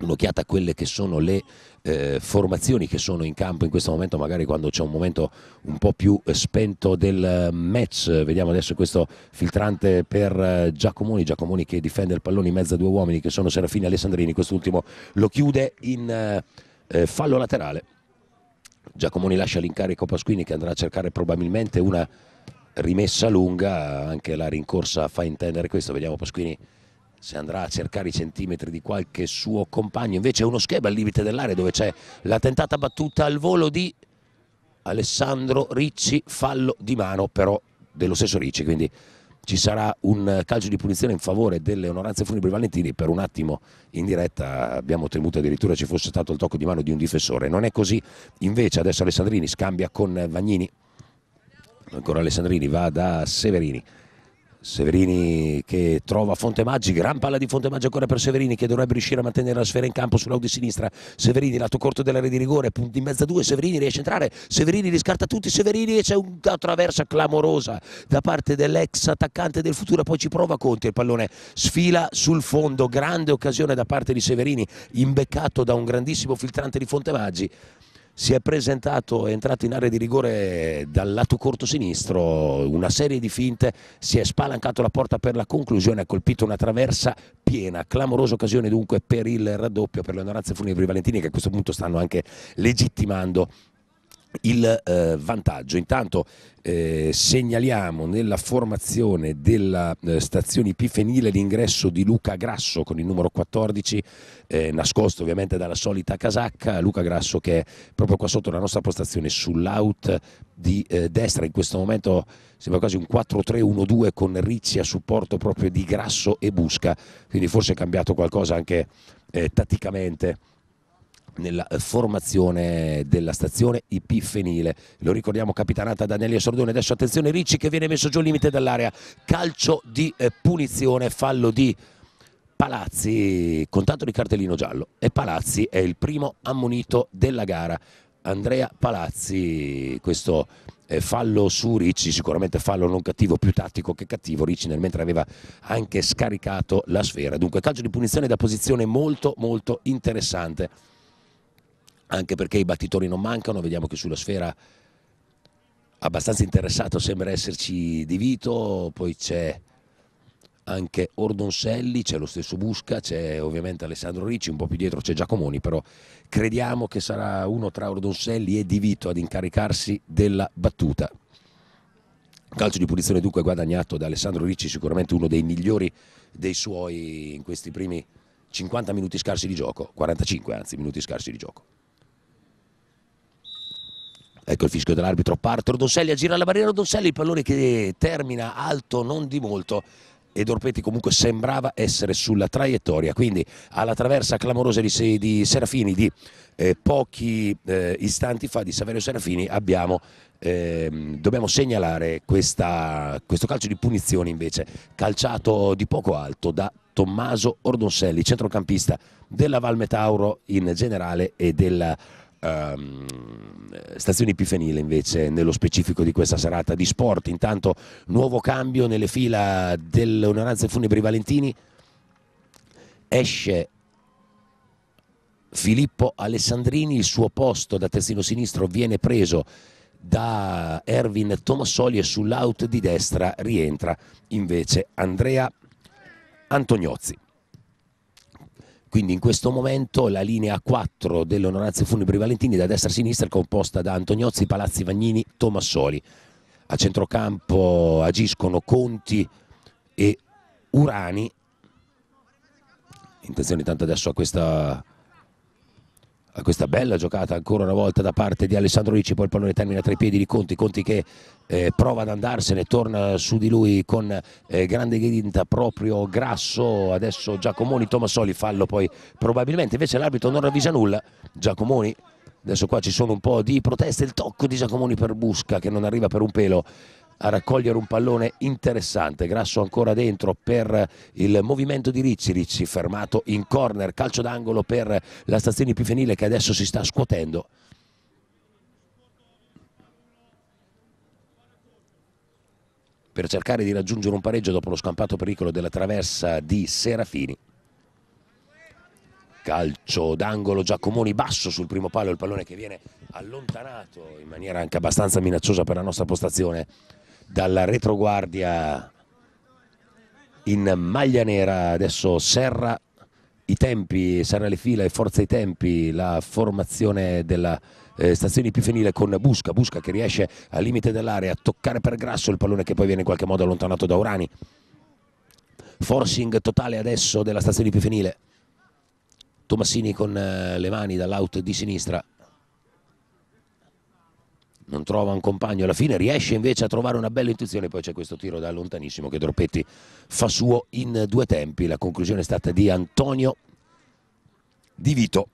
un'occhiata a quelle che sono le eh, formazioni che sono in campo in questo momento, magari quando c'è un momento un po' più eh, spento del match. Vediamo adesso questo filtrante per eh, Giacomoni, Giacomoni che difende il pallone in mezzo a due uomini che sono Serafini e Alessandrini, quest'ultimo lo chiude in eh, eh, fallo laterale. Giacomoni lascia l'incarico a Pasquini che andrà a cercare probabilmente una rimessa lunga, anche la rincorsa fa intendere questo, vediamo Pasquini se andrà a cercare i centimetri di qualche suo compagno, invece è uno schema al limite dell'area dove c'è la tentata battuta al volo di Alessandro Ricci, fallo di mano però dello stesso Ricci, quindi ci sarà un calcio di punizione in favore delle onoranze funebri Valentini, per un attimo in diretta abbiamo temuto addirittura ci fosse stato il tocco di mano di un difensore, non è così, invece adesso Alessandrini scambia con Vagnini, ancora Alessandrini va da Severini, Severini che trova Fontemaggi, gran palla di Fontemaggi ancora per Severini che dovrebbe riuscire a mantenere la sfera in campo sull'auto di sinistra, Severini lato corto della rete di rigore, punti in mezzo a due, Severini riesce a entrare, Severini riscarta tutti, Severini e c'è una traversa clamorosa da parte dell'ex attaccante del futuro, poi ci prova Conti, il pallone sfila sul fondo, grande occasione da parte di Severini, imbeccato da un grandissimo filtrante di Fontemaggi si è presentato, è entrato in area di rigore dal lato corto sinistro, una serie di finte, si è spalancato la porta per la conclusione, ha colpito una traversa piena, clamorosa occasione dunque per il raddoppio, per le onoranze funebri Valentini che a questo punto stanno anche legittimando il eh, vantaggio. Intanto eh, segnaliamo nella formazione della eh, stazione Epifenile l'ingresso di Luca Grasso con il numero 14, eh, nascosto ovviamente dalla solita casacca. Luca Grasso che è proprio qua sotto la nostra postazione sull'out di eh, destra. In questo momento sembra quasi un 4-3-1-2 con Ricci a supporto proprio di Grasso e Busca, quindi forse è cambiato qualcosa anche eh, tatticamente nella formazione della stazione IP Fenile. Lo ricordiamo capitanata da Nelly Sordone, adesso attenzione Ricci che viene messo giù al limite dell'area, calcio di eh, punizione, fallo di Palazzi, contatto di cartellino giallo e Palazzi è il primo ammonito della gara. Andrea Palazzi, questo eh, fallo su Ricci, sicuramente fallo non cattivo, più tattico che cattivo, Ricci nel mentre aveva anche scaricato la sfera. Dunque calcio di punizione da posizione molto molto interessante anche perché i battitori non mancano, vediamo che sulla sfera abbastanza interessato sembra esserci Di Vito, poi c'è anche Ordonselli, c'è lo stesso Busca, c'è ovviamente Alessandro Ricci, un po' più dietro c'è Giacomoni, però crediamo che sarà uno tra Ordonselli e Di Vito ad incaricarsi della battuta. Calcio di punizione dunque guadagnato da Alessandro Ricci, sicuramente uno dei migliori dei suoi in questi primi 50 minuti scarsi di gioco, 45 anzi minuti scarsi di gioco. Ecco il fischio dell'arbitro, parte Rodosselli, gira la barriera. Rodosselli, il pallone che termina alto non di molto. Ed Orpetti comunque sembrava essere sulla traiettoria, quindi alla traversa clamorosa di, di Serafini di eh, pochi eh, istanti fa di Saverio Serafini abbiamo, eh, dobbiamo segnalare questa, questo calcio di punizione invece calciato di poco alto da Tommaso Ordonselli, centrocampista della Valmetauro in generale e della Um, stazione Epifenile invece nello specifico di questa serata di sport. Intanto nuovo cambio nelle fila dell'onoranza funebri Valentini. Esce Filippo Alessandrini il suo posto da terzino sinistro viene preso da Erwin Tomassoli e sull'out di destra rientra invece Andrea Antoniozzi quindi in questo momento la linea 4 delle onoranze funebri Valentini da destra a sinistra è composta da Antoniozzi, Palazzi, Vagnini, Tomassoli. A centrocampo agiscono Conti e Urani. Intenzione tanto adesso a questa a questa bella giocata ancora una volta da parte di Alessandro Ricci, poi il pallone termina tra i piedi di Conti, Conti che eh, prova ad andarsene, torna su di lui con eh, grande grinta proprio Grasso, adesso Giacomoni, Tomassoli, fallo poi probabilmente, invece l'arbitro non ravvisa nulla, Giacomoni, adesso qua ci sono un po' di proteste, il tocco di Giacomoni per Busca che non arriva per un pelo a raccogliere un pallone interessante, Grasso ancora dentro per il movimento di Ricci, Ricci fermato in corner, calcio d'angolo per la stazione Epifenile che adesso si sta scuotendo. per cercare di raggiungere un pareggio dopo lo scampato pericolo della traversa di Serafini. Calcio d'angolo Giacomoni basso sul primo palo, il pallone che viene allontanato in maniera anche abbastanza minacciosa per la nostra postazione dalla retroguardia in maglia nera. Adesso Serra i tempi, Serra le fila e forza i tempi, la formazione della eh, stazione epifenile con Busca, Busca che riesce al limite dell'area a toccare per grasso il pallone che poi viene in qualche modo allontanato da Urani. Forcing totale adesso della stazione epifenile. Tomassini con eh, le mani dall'out di sinistra. Non trova un compagno alla fine, riesce invece a trovare una bella intuizione, poi c'è questo tiro da lontanissimo che Droppetti fa suo in due tempi. La conclusione è stata di Antonio Di Vito.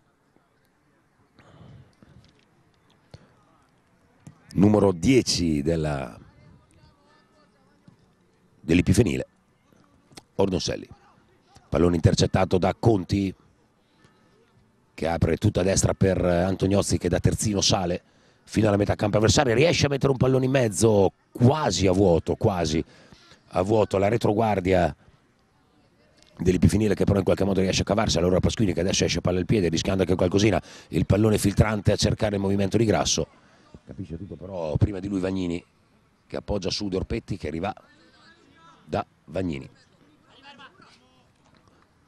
numero 10 della, dell'Epifenile, Ordonselli. Pallone intercettato da Conti che apre tutta a destra per Antoniozzi che da terzino sale fino alla metà campo avversaria, riesce a mettere un pallone in mezzo quasi a vuoto, quasi a vuoto, la retroguardia dell'Epifenile che però in qualche modo riesce a cavarsi, allora Pasquini che adesso esce palla al piede rischiando anche qualcosina, il pallone filtrante a cercare il movimento di Grasso. Capisce tutto però prima di lui Vagnini che appoggia su Dorpetti che arriva da Vagnini.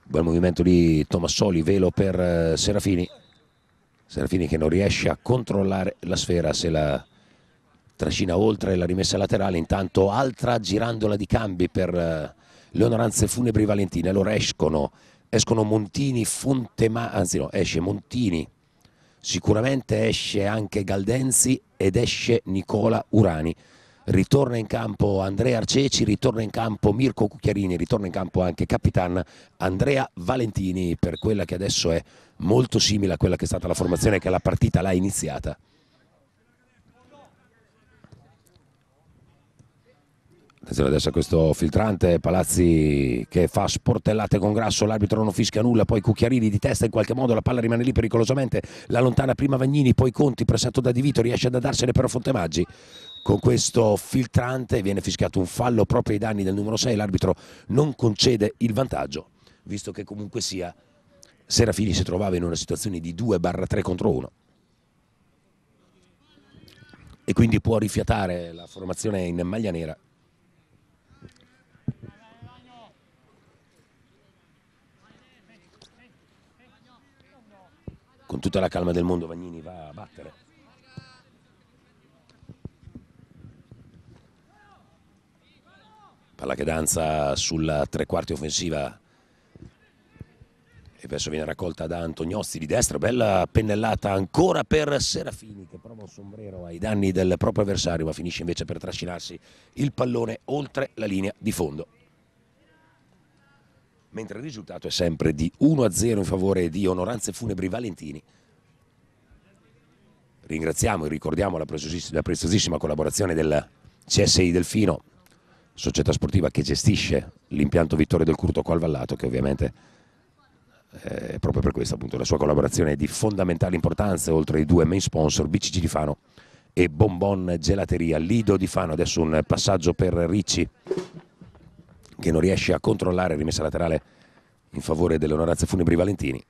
Bel movimento di Tomassoli velo per eh, Serafini Serafini che non riesce a controllare la sfera se la trascina oltre la rimessa laterale intanto altra girandola di cambi per eh, le onoranze funebri valentine allora escono, escono Montini Fontema anzi no esce Montini sicuramente esce anche Galdenzi ed esce Nicola Urani. Ritorna in campo Andrea Arceci, ritorna in campo Mirko Cucchiarini, ritorna in campo anche Capitan Andrea Valentini per quella che adesso è molto simile a quella che è stata la formazione che la partita l'ha iniziata. Attenzione adesso a questo filtrante, Palazzi che fa sportellate con grasso, l'arbitro non fischia nulla, poi Cucchiarini di testa in qualche modo, la palla rimane lì pericolosamente, la lontana prima Vagnini, poi Conti, pressato da Di Vito, riesce ad andarsene però Fontemaggi. Con questo filtrante viene fischiato un fallo proprio ai danni del numero 6, l'arbitro non concede il vantaggio, visto che comunque sia Serafini si trovava in una situazione di 2-3 contro 1 e quindi può rifiatare la formazione in maglia nera. Con tutta la calma del mondo Vagnini va a battere. Palla che danza sulla tre quarti offensiva. E adesso viene raccolta da Antoniozzi di destra, bella pennellata ancora per Serafini che prova un sombrero ai danni del proprio avversario ma finisce invece per trascinarsi il pallone oltre la linea di fondo. Mentre il risultato è sempre di 1-0 in favore di Onoranze Funebri Valentini. Ringraziamo e ricordiamo la preziosissima, la preziosissima collaborazione del CSI Delfino, società sportiva che gestisce l'impianto Vittorio del Curto Qualvallato, che ovviamente eh, proprio per questo appunto la sua collaborazione è di fondamentale importanza, oltre ai due main sponsor, BCG di Fano e Bonbon Gelateria, Lido di Fano, adesso un passaggio per Ricci che non riesce a controllare rimessa laterale in favore delle onoranze funebri Valentini.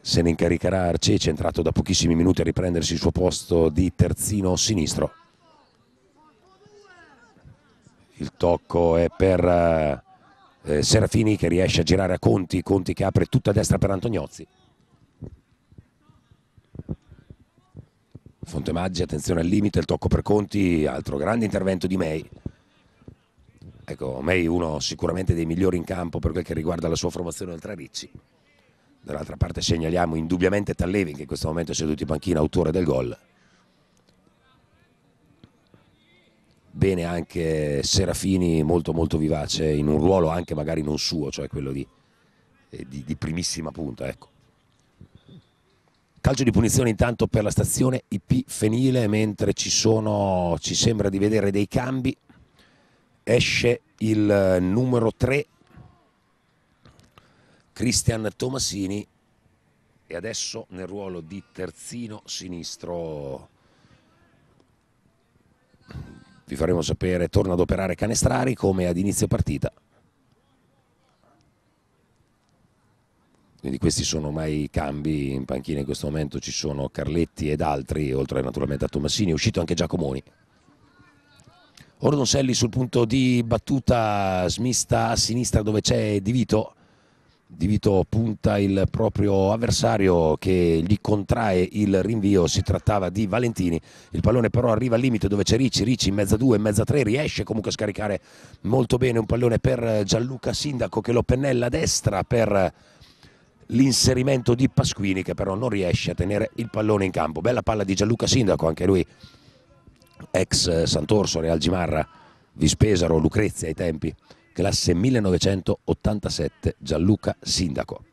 Se ne incaricherà Arceci, entrato da pochissimi minuti a riprendersi il suo posto di terzino sinistro. Il tocco è per eh, Serafini che riesce a girare a Conti, Conti che apre tutta a destra per Antoniozzi. Fontemaggi, attenzione al limite, il tocco per Conti, altro grande intervento di May. Ecco, May uno sicuramente dei migliori in campo per quel che riguarda la sua formazione oltre a Ricci. Dall'altra parte segnaliamo indubbiamente Tallevi che in questo momento è seduto in panchina, autore del gol. Bene anche Serafini, molto molto vivace, in un ruolo anche magari non suo, cioè quello di, eh, di, di primissima punta. Ecco. Calcio di punizione intanto per la stazione IP Fenile, mentre ci, sono, ci sembra di vedere dei cambi. Esce il numero 3, Cristian Tomasini, e adesso nel ruolo di terzino sinistro vi faremo sapere, torna ad operare Canestrari come ad inizio partita. quindi questi sono ormai i cambi. In panchina in questo momento ci sono Carletti ed altri oltre naturalmente a Tomassini. È uscito anche Giacomoni Ordonselli sul punto di battuta smista a sinistra dove c'è Di Vito Di Vito punta il proprio avversario che gli contrae il rinvio. Si trattava di Valentini. Il pallone però arriva al limite dove c'è Ricci. Ricci in mezza due, in mezza tre riesce comunque a scaricare molto bene un pallone per Gianluca Sindaco che lo pennella a destra per l'inserimento di Pasquini che però non riesce a tenere il pallone in campo. Bella palla di Gianluca Sindaco, anche lui ex Sant'Orso, Real Gimarra, Vispesaro, Lucrezia ai tempi, classe 1987, Gianluca Sindaco.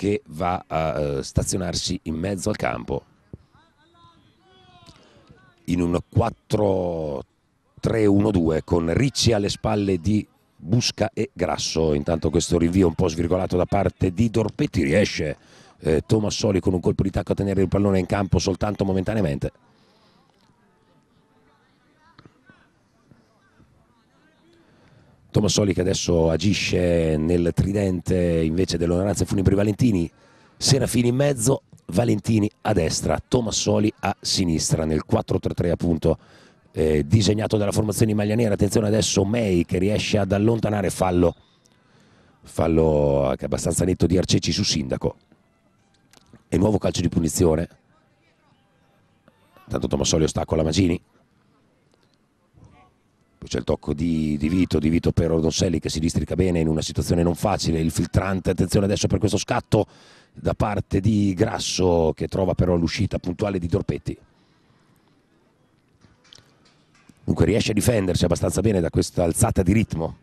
che va a uh, stazionarsi in mezzo al campo in un 4 3-1-2 con Ricci alle spalle di Busca e Grasso. Intanto questo rinvio un po' svirgolato da parte di Dorpetti riesce eh, Tomassoli con un colpo di tacco a tenere il pallone in campo soltanto momentaneamente. Tomassoli che adesso agisce nel tridente invece dell'onoranza Funibri Valentini, Serafini in mezzo, Valentini a destra, Tomassoli a sinistra nel 4-3-3 appunto eh, disegnato dalla formazione in maglia nera. Attenzione adesso May che riesce ad allontanare fallo, fallo che è abbastanza netto di Arceci su Sindaco. E nuovo calcio di punizione. Tanto Tomassoli ostacola Magini. Poi c'è il tocco di, di, Vito, di Vito per Ordonselli che si districa bene in una situazione non facile. Il filtrante, attenzione adesso per questo scatto da parte di Grasso che trova però l'uscita puntuale di Dorpetti. Dunque riesce a difendersi abbastanza bene da questa alzata di ritmo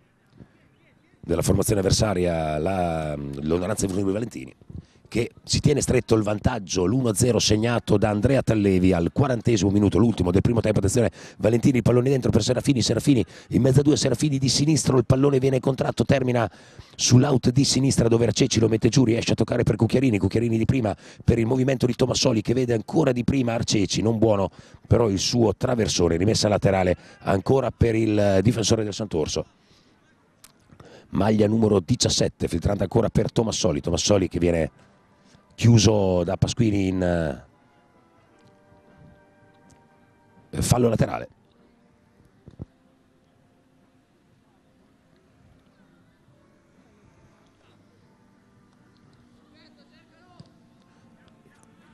della formazione avversaria l'Onoranza di Valentini che si tiene stretto il vantaggio, l'1-0 segnato da Andrea Tallevi al quarantesimo minuto, l'ultimo del primo tempo, attenzione Valentini, il pallone dentro per Serafini, Serafini in mezzo a due, Serafini di sinistro, il pallone viene contratto, termina sull'out di sinistra dove Arceci lo mette giù, riesce a toccare per Cucchiarini, Cucchiarini di prima per il movimento di Tomassoli che vede ancora di prima Arceci, non buono però il suo traversone, rimessa laterale ancora per il difensore del Sant'Orso. Maglia numero 17 filtrante ancora per Tomassoli Tomassoli che viene chiuso da Pasquini in eh, fallo laterale.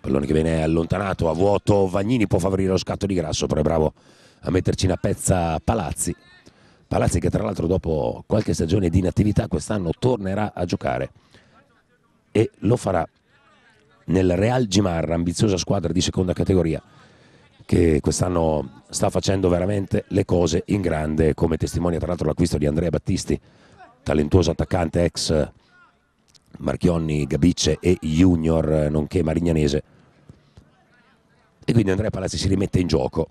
Pallone che viene allontanato a vuoto, Vagnini può favorire lo scatto di grasso, però è bravo a metterci una pezza Palazzi. Palazzi che tra l'altro dopo qualche stagione di inattività quest'anno tornerà a giocare e lo farà nel Real Gimarra, ambiziosa squadra di seconda categoria che quest'anno sta facendo veramente le cose in grande, come testimonia tra l'altro l'acquisto di Andrea Battisti, talentuoso attaccante ex Marchionni, Gabicce e Junior, nonché Marignanese. E quindi Andrea Palazzi si rimette in gioco.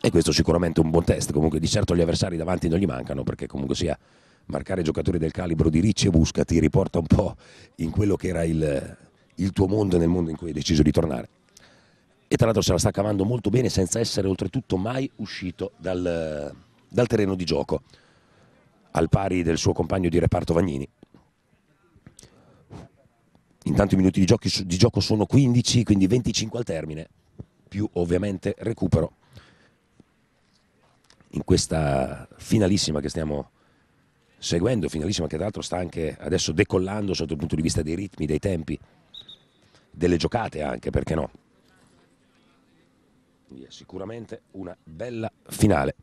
E questo sicuramente è un buon test, comunque di certo gli avversari davanti non gli mancano, perché comunque sia marcare giocatori del calibro di Ricci e Busca ti riporta un po' in quello che era il, il tuo mondo nel mondo in cui hai deciso di tornare. E tra l'altro se la sta cavando molto bene senza essere oltretutto mai uscito dal, dal terreno di gioco, al pari del suo compagno di reparto Vagnini. Intanto i minuti di, giochi, di gioco sono 15, quindi 25 al termine, più ovviamente recupero in questa finalissima che stiamo seguendo, finalissima che tra l'altro sta anche adesso decollando sotto il punto di vista dei ritmi, dei tempi delle giocate anche, perché no? Sicuramente una bella finale.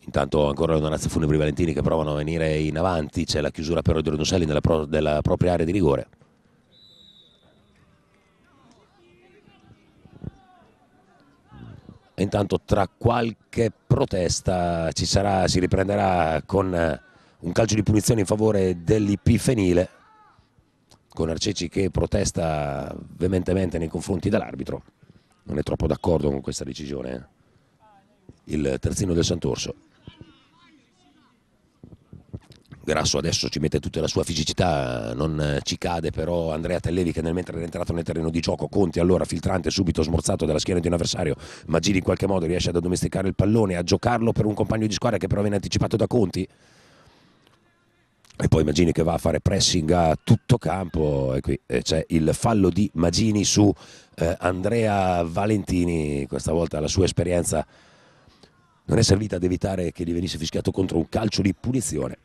Intanto ancora le donazze funebri Valentini che provano a venire in avanti, c'è la chiusura però di Rodonselli nella, pro, della propria area di rigore. e intanto tra qualche protesta ci sarà, si riprenderà con eh, un calcio di punizione in favore dell'IP Fenile con Arceci che protesta veementemente nei confronti dell'arbitro. Non è troppo d'accordo con questa decisione eh. il terzino del Sant'Orso. Grasso adesso ci mette tutta la sua fisicità, non ci cade però Andrea Tellevi che nel mentre è entrato nel terreno di gioco, Conti allora filtrante subito smorzato dalla schiena di un avversario, Magini in qualche modo riesce ad addomesticare il pallone, a giocarlo per un compagno di squadra che però viene anticipato da Conti e poi Magini che va a fare pressing a tutto campo e qui eh, c'è il fallo di Magini su eh, Andrea Valentini, questa volta la sua esperienza non è servita ad evitare che gli venisse fischiato contro un calcio di punizione.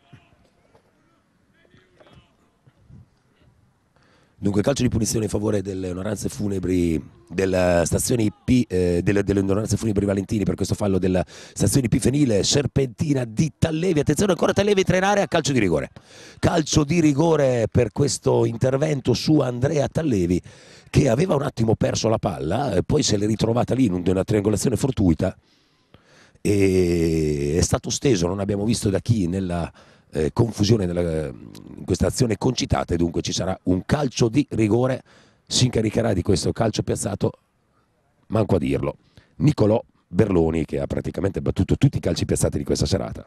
Dunque calcio di punizione in favore delle onoranze funebri della stazione IP, eh, delle, delle onoranze funebri Valentini per questo fallo della stazione IP Fenile, serpentina di Tallevi, attenzione ancora Tallevi entra in area, calcio di rigore. Calcio di rigore per questo intervento su Andrea Tallevi che aveva un attimo perso la palla, e poi se l'è ritrovata lì in una triangolazione fortuita e è stato steso, non abbiamo visto da chi nella eh, confusione nella, in questa azione concitata e dunque ci sarà un calcio di rigore, si incaricherà di questo calcio piazzato, manco a dirlo, Nicolò Berloni che ha praticamente battuto tutti i calci piazzati di questa serata.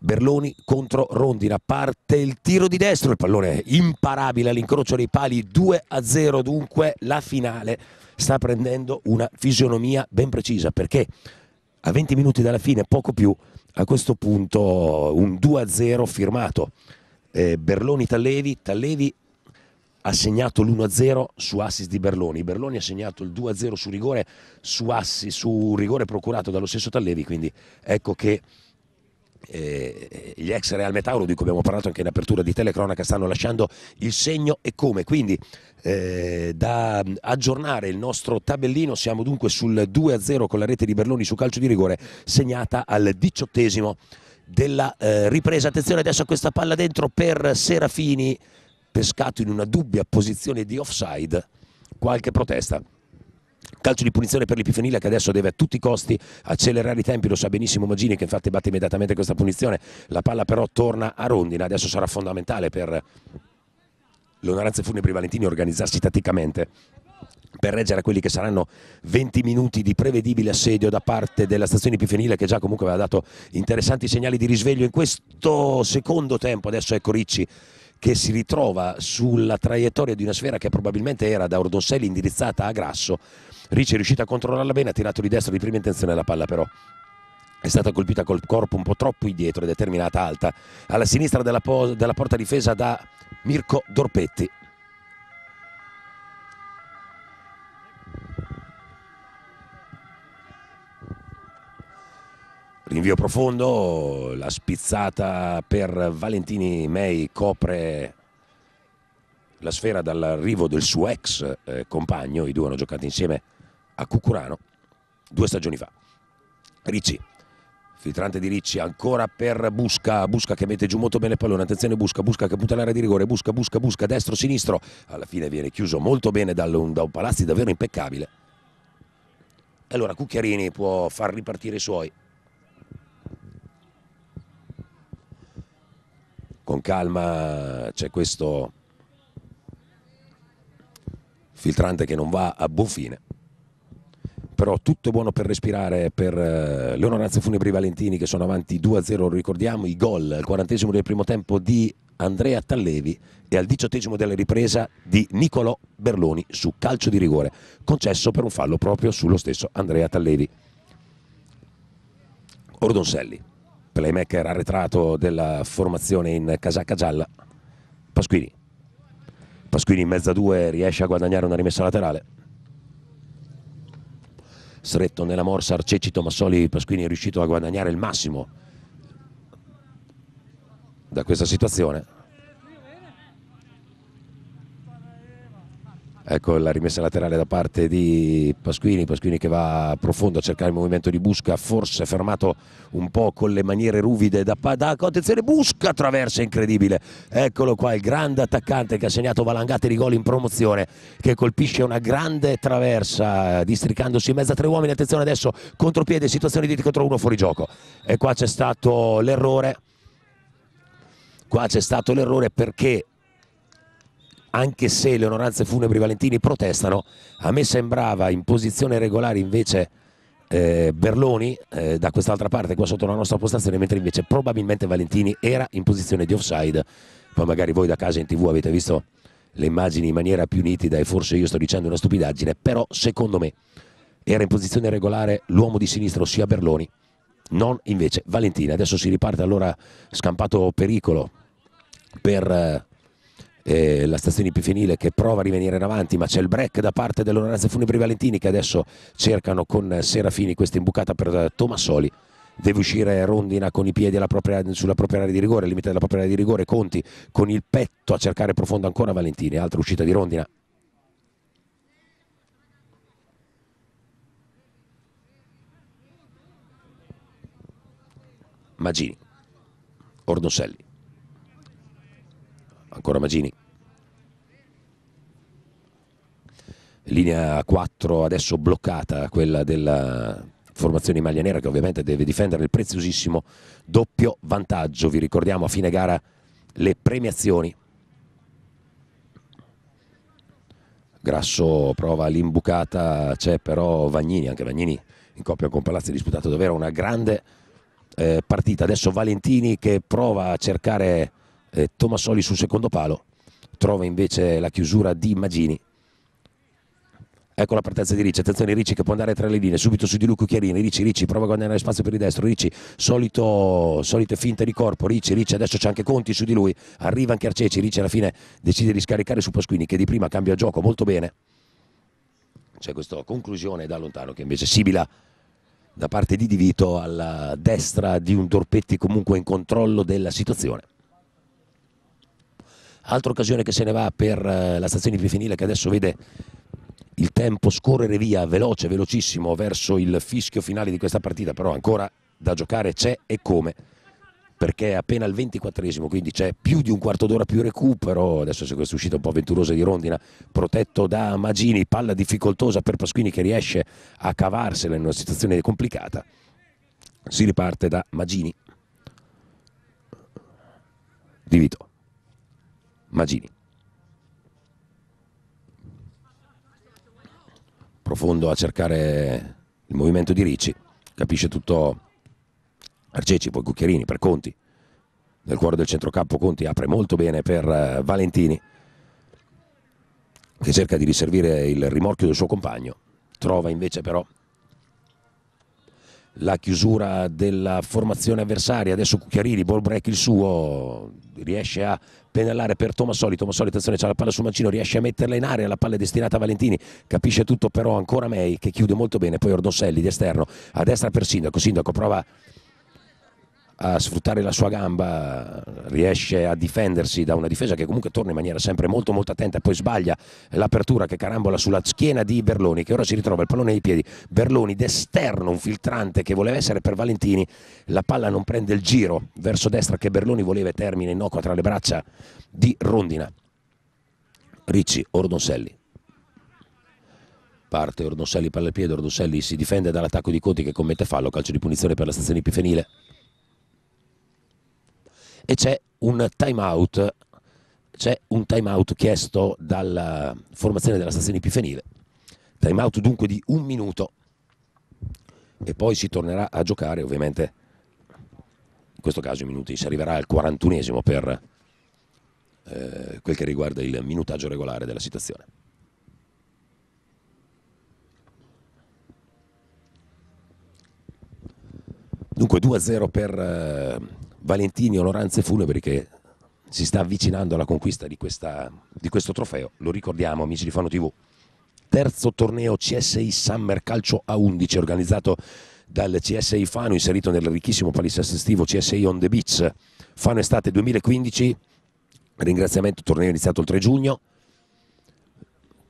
Berloni contro Rondina, parte il tiro di destro, il pallone imparabile all'incrocio dei pali 2 a 0, dunque la finale sta prendendo una fisionomia ben precisa perché a 20 minuti dalla fine, poco più, a questo punto un 2-0 firmato. Eh, Berloni Tallevi, Tallevi ha segnato l'1-0 su assist di Berloni, Berloni ha segnato il 2-0 su rigore, su, assi, su rigore procurato dallo stesso Tallevi, quindi ecco che eh, gli ex Real Metauro di cui abbiamo parlato anche in apertura di telecronaca stanno lasciando il segno e come. Quindi eh, da aggiornare il nostro tabellino siamo dunque sul 2-0 con la rete di Berloni su calcio di rigore segnata al diciottesimo della eh, ripresa. Attenzione adesso a questa palla dentro per Serafini pescato in una dubbia posizione di offside. Qualche protesta Calcio di punizione per l'Epifenile che adesso deve a tutti i costi accelerare i tempi, lo sa benissimo Magini che infatti batte immediatamente questa punizione, la palla però torna a Rondina, adesso sarà fondamentale per l'onoranza funebri Valentini organizzarsi tatticamente per reggere a quelli che saranno 20 minuti di prevedibile assedio da parte della stazione Epifenile che già comunque aveva dato interessanti segnali di risveglio in questo secondo tempo, adesso ecco Ricci che si ritrova sulla traiettoria di una sfera che probabilmente era da Ordonselli indirizzata a Grasso. Ricci è riuscito a controllarla bene, ha tirato di destra di prima intenzione la palla però è stata colpita col corpo un po' troppo indietro ed è terminata alta alla sinistra della, della porta difesa da Mirko Dorpetti. Rinvio profondo, la spizzata per Valentini May copre la sfera dall'arrivo del suo ex eh, compagno, i due hanno giocato insieme a Cucurano due stagioni fa. Ricci, filtrante di Ricci ancora per Busca, Busca che mette giù molto bene il pallone, attenzione Busca, Busca che punta l'area di rigore, Busca, Busca, Busca, destro, sinistro, alla fine viene chiuso molto bene da un, da un Palazzi davvero impeccabile. Allora Cucchiarini può far ripartire i suoi. Con calma c'è questo filtrante che non va a buon fine. Però tutto buono per respirare per eh, le onoranze funebri Valentini che sono avanti 2-0 ricordiamo i gol al quarantesimo del primo tempo di Andrea Tallevi e al diciottesimo della ripresa di Nicolò Berloni su calcio di rigore concesso per un fallo proprio sullo stesso Andrea Tallevi. Ordonselli playmaker arretrato della formazione in casacca gialla, Pasquini. Pasquini in mezzo a due riesce a guadagnare una rimessa laterale. Stretto nella morsa Arcecito Massoli, Pasquini è riuscito a guadagnare il massimo da questa situazione. Ecco la rimessa laterale da parte di Pasquini, Pasquini che va profondo a cercare il movimento di Busca, forse fermato un po' con le maniere ruvide da, da attenzione Busca attraversa incredibile. Eccolo qua il grande attaccante che ha segnato valangate di gol in promozione che colpisce una grande traversa districandosi in mezzo a tre uomini. Attenzione adesso contropiede, situazione di contro uno fuori gioco. E qua c'è stato l'errore. Qua c'è stato l'errore perché anche se le onoranze funebri Valentini protestano, a me sembrava in posizione regolare invece eh, Berloni eh, da quest'altra parte qua sotto la nostra postazione, mentre invece probabilmente Valentini era in posizione di offside, poi magari voi da casa in tv avete visto le immagini in maniera più nitida e forse io sto dicendo una stupidaggine, però secondo me era in posizione regolare l'uomo di sinistra, ossia Berloni, non invece Valentini. Adesso si riparte allora scampato pericolo per... Eh, eh, la stazione Epifenile che prova a rivenire in avanti ma c'è il break da parte dell'Onoranza Funebri Valentini che adesso cercano con Serafini questa imbucata per Tomassoli deve uscire Rondina con i piedi propria, sulla propria area di rigore, al limite della propria area di rigore, Conti con il petto a cercare profondo ancora Valentini, altra uscita di Rondina. Magini, Ordonselli ancora Magini. Linea 4 adesso bloccata, quella della formazione in maglia nera che ovviamente deve difendere il preziosissimo doppio vantaggio. Vi ricordiamo a fine gara le premiazioni. Grasso prova l'imbucata, c'è però Vagnini, anche Vagnini in coppia con Palazzi ha disputato davvero una grande eh, partita. Adesso Valentini che prova a cercare eh, Tomassoli sul secondo palo trova invece la chiusura di Magini ecco la partenza di Ricci, attenzione Ricci che può andare tra le linee, subito su di lui Cucchiarini, Ricci, Ricci prova a guadagnare spazio per il destro, Ricci, solito, solite finte di corpo, Ricci, Ricci adesso c'è anche Conti su di lui, arriva anche Arceci, Ricci alla fine decide di scaricare su Pasquini che di prima cambia gioco molto bene, c'è questa conclusione da lontano che invece sibila da parte di Divito alla destra di un Dorpetti comunque in controllo della situazione. Altra occasione che se ne va per eh, la stazione Epifenile che adesso vede il tempo scorrere via veloce, velocissimo verso il fischio finale di questa partita, però ancora da giocare c'è e come perché è appena il 24esimo, quindi c'è più di un quarto d'ora più recupero, adesso c'è questa uscita un po' avventurosa di Rondina, protetto da Magini, palla difficoltosa per Pasquini che riesce a cavarsela in una situazione complicata, si riparte da Magini, di Vito. Magini. Profondo a cercare il movimento di Ricci, capisce tutto Arceci, poi Cucchiarini per Conti. Nel cuore del centrocampo Conti apre molto bene per eh, Valentini, che cerca di riservire il rimorchio del suo compagno. Trova invece però la chiusura della formazione avversaria, adesso Cucchiarini, ball break il suo, riesce a penalare per Tomassoli, Tomassoli attenzione c'ha la palla sul mancino, riesce a metterla in area, la palla è destinata a Valentini, capisce tutto però ancora May che chiude molto bene, poi Ordosselli di esterno, a destra per Sindaco, Sindaco prova a sfruttare la sua gamba, riesce a difendersi da una difesa che comunque torna in maniera sempre molto molto attenta e poi sbaglia l'apertura che carambola sulla schiena di Berloni che ora si ritrova il pallone ai piedi, Berloni d'esterno, un filtrante che voleva essere per Valentini, la palla non prende il giro verso destra che Berloni voleva e termina innocua tra le braccia di Rondina. Ricci, Ordonselli. Parte Ordonselli palla al piede, Ordonselli si difende dall'attacco di Conti che commette fallo, calcio di punizione per la stazione Epifenile e c'è un time out c'è un time out chiesto dalla formazione della stazione Epifenile. Time out dunque di un minuto. E poi si tornerà a giocare ovviamente. In questo caso i minuti si arriverà al 41esimo per eh, quel che riguarda il minutaggio regolare della situazione. Dunque 2-0 per eh, Valentini Onoranze Funebri che si sta avvicinando alla conquista di, questa, di questo trofeo, lo ricordiamo amici di Fano TV, terzo torneo CSI Summer Calcio a 11 organizzato dal CSI Fano inserito nel ricchissimo palinsesto estivo CSI On The Beach. Fano Estate 2015 ringraziamento torneo iniziato il 3 giugno.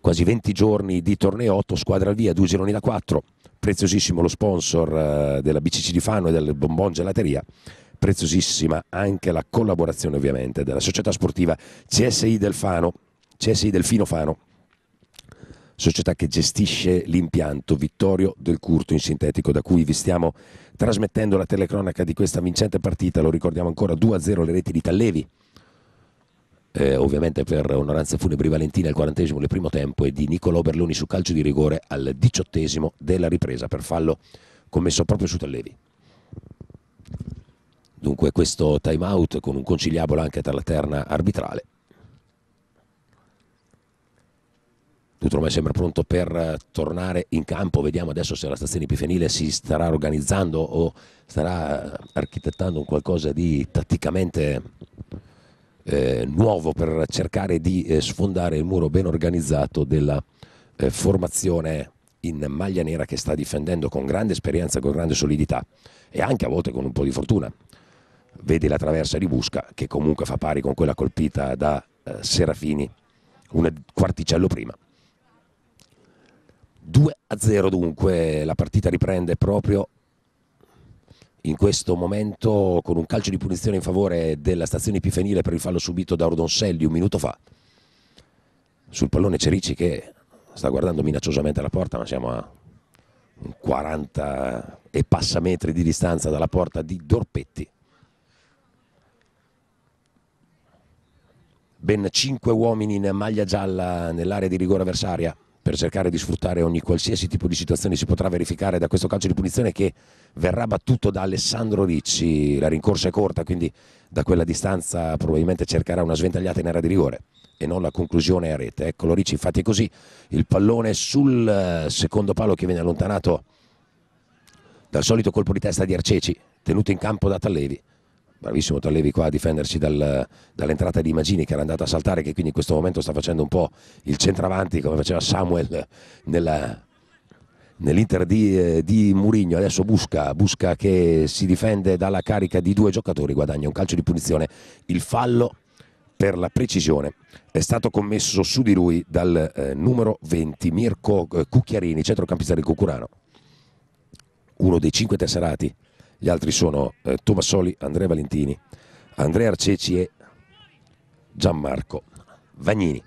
Quasi 20 giorni di torneo, 8 squadre al via, 2 gironi da 4, preziosissimo lo sponsor eh, della BCC di Fano e del Bonbon Gelateria, preziosissima anche la collaborazione ovviamente della società sportiva CSI del Fano, CSI Delfino Fano, società che gestisce l'impianto Vittorio del Curto in sintetico da cui vi stiamo trasmettendo la telecronaca di questa vincente partita, lo ricordiamo ancora 2-0 le reti di Tallevi, eh, ovviamente per onoranze funebri Valentina al quarantesimo del primo tempo e di Niccolò Berloni su calcio di rigore al diciottesimo della ripresa per fallo commesso proprio su Tallevi. Dunque questo time out con un conciliabolo anche tra la terna arbitrale Dutromo è sempre pronto per eh, tornare in campo, vediamo adesso se la stazione Epifenile si starà organizzando o starà eh, architettando un qualcosa di tatticamente eh, nuovo per cercare di eh, sfondare il muro ben organizzato della eh, formazione in maglia nera che sta difendendo con grande esperienza, con grande solidità e anche a volte con un po' di fortuna. Vedi la traversa di Busca che comunque fa pari con quella colpita da eh, Serafini un quarticello prima. 2 a 0 dunque la partita riprende proprio in questo momento con un calcio di punizione in favore della stazione Epifenile per il fallo subito da Ordonselli un minuto fa sul pallone Cerici che sta guardando minacciosamente la porta ma siamo a 40 e passa metri di distanza dalla porta di Dorpetti ben 5 uomini in maglia gialla nell'area di rigore avversaria per cercare di sfruttare ogni qualsiasi tipo di situazione si potrà verificare da questo calcio di punizione che verrà battuto da Alessandro Ricci. La rincorsa è corta, quindi da quella distanza probabilmente cercherà una sventagliata in area di rigore e non la conclusione a rete. Eccolo Ricci, infatti è così, il pallone sul eh, secondo palo che viene allontanato dal solito colpo di testa di Arceci, tenuto in campo da Tallevi bravissimo Tallevi qua a difendersi dal, dall'entrata di Magini che era andato a saltare che quindi in questo momento sta facendo un po' il centravanti come faceva Samuel nella, nell'Inter di, eh, di Murigno. Adesso busca, busca che si difende dalla carica di due giocatori guadagna un calcio di punizione. Il fallo per la precisione è stato commesso su di lui dal eh, numero 20 Mirko eh, Cucchiarini centrocampista del Cucurano. Uno dei cinque tesserati gli altri sono eh, Tomassoli, Andrea Valentini, Andrea Arceci e Gianmarco Vagnini.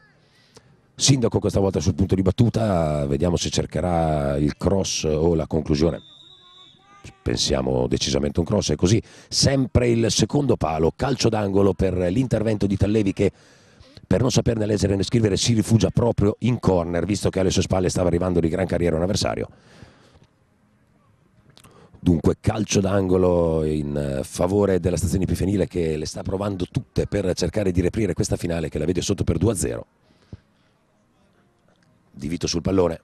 Sindaco questa volta sul punto di battuta, vediamo se cercherà il cross o la conclusione. Pensiamo decisamente un cross, è così. Sempre il secondo palo, calcio d'angolo per l'intervento di Tallevi che per non saperne leggere né scrivere si rifugia proprio in corner, visto che alle sue spalle stava arrivando di gran carriera un avversario. Dunque calcio d'angolo in eh, favore della stazione Epifenile che le sta provando tutte per cercare di riaprire questa finale che la vede sotto per 2-0. Di Vito sul pallone.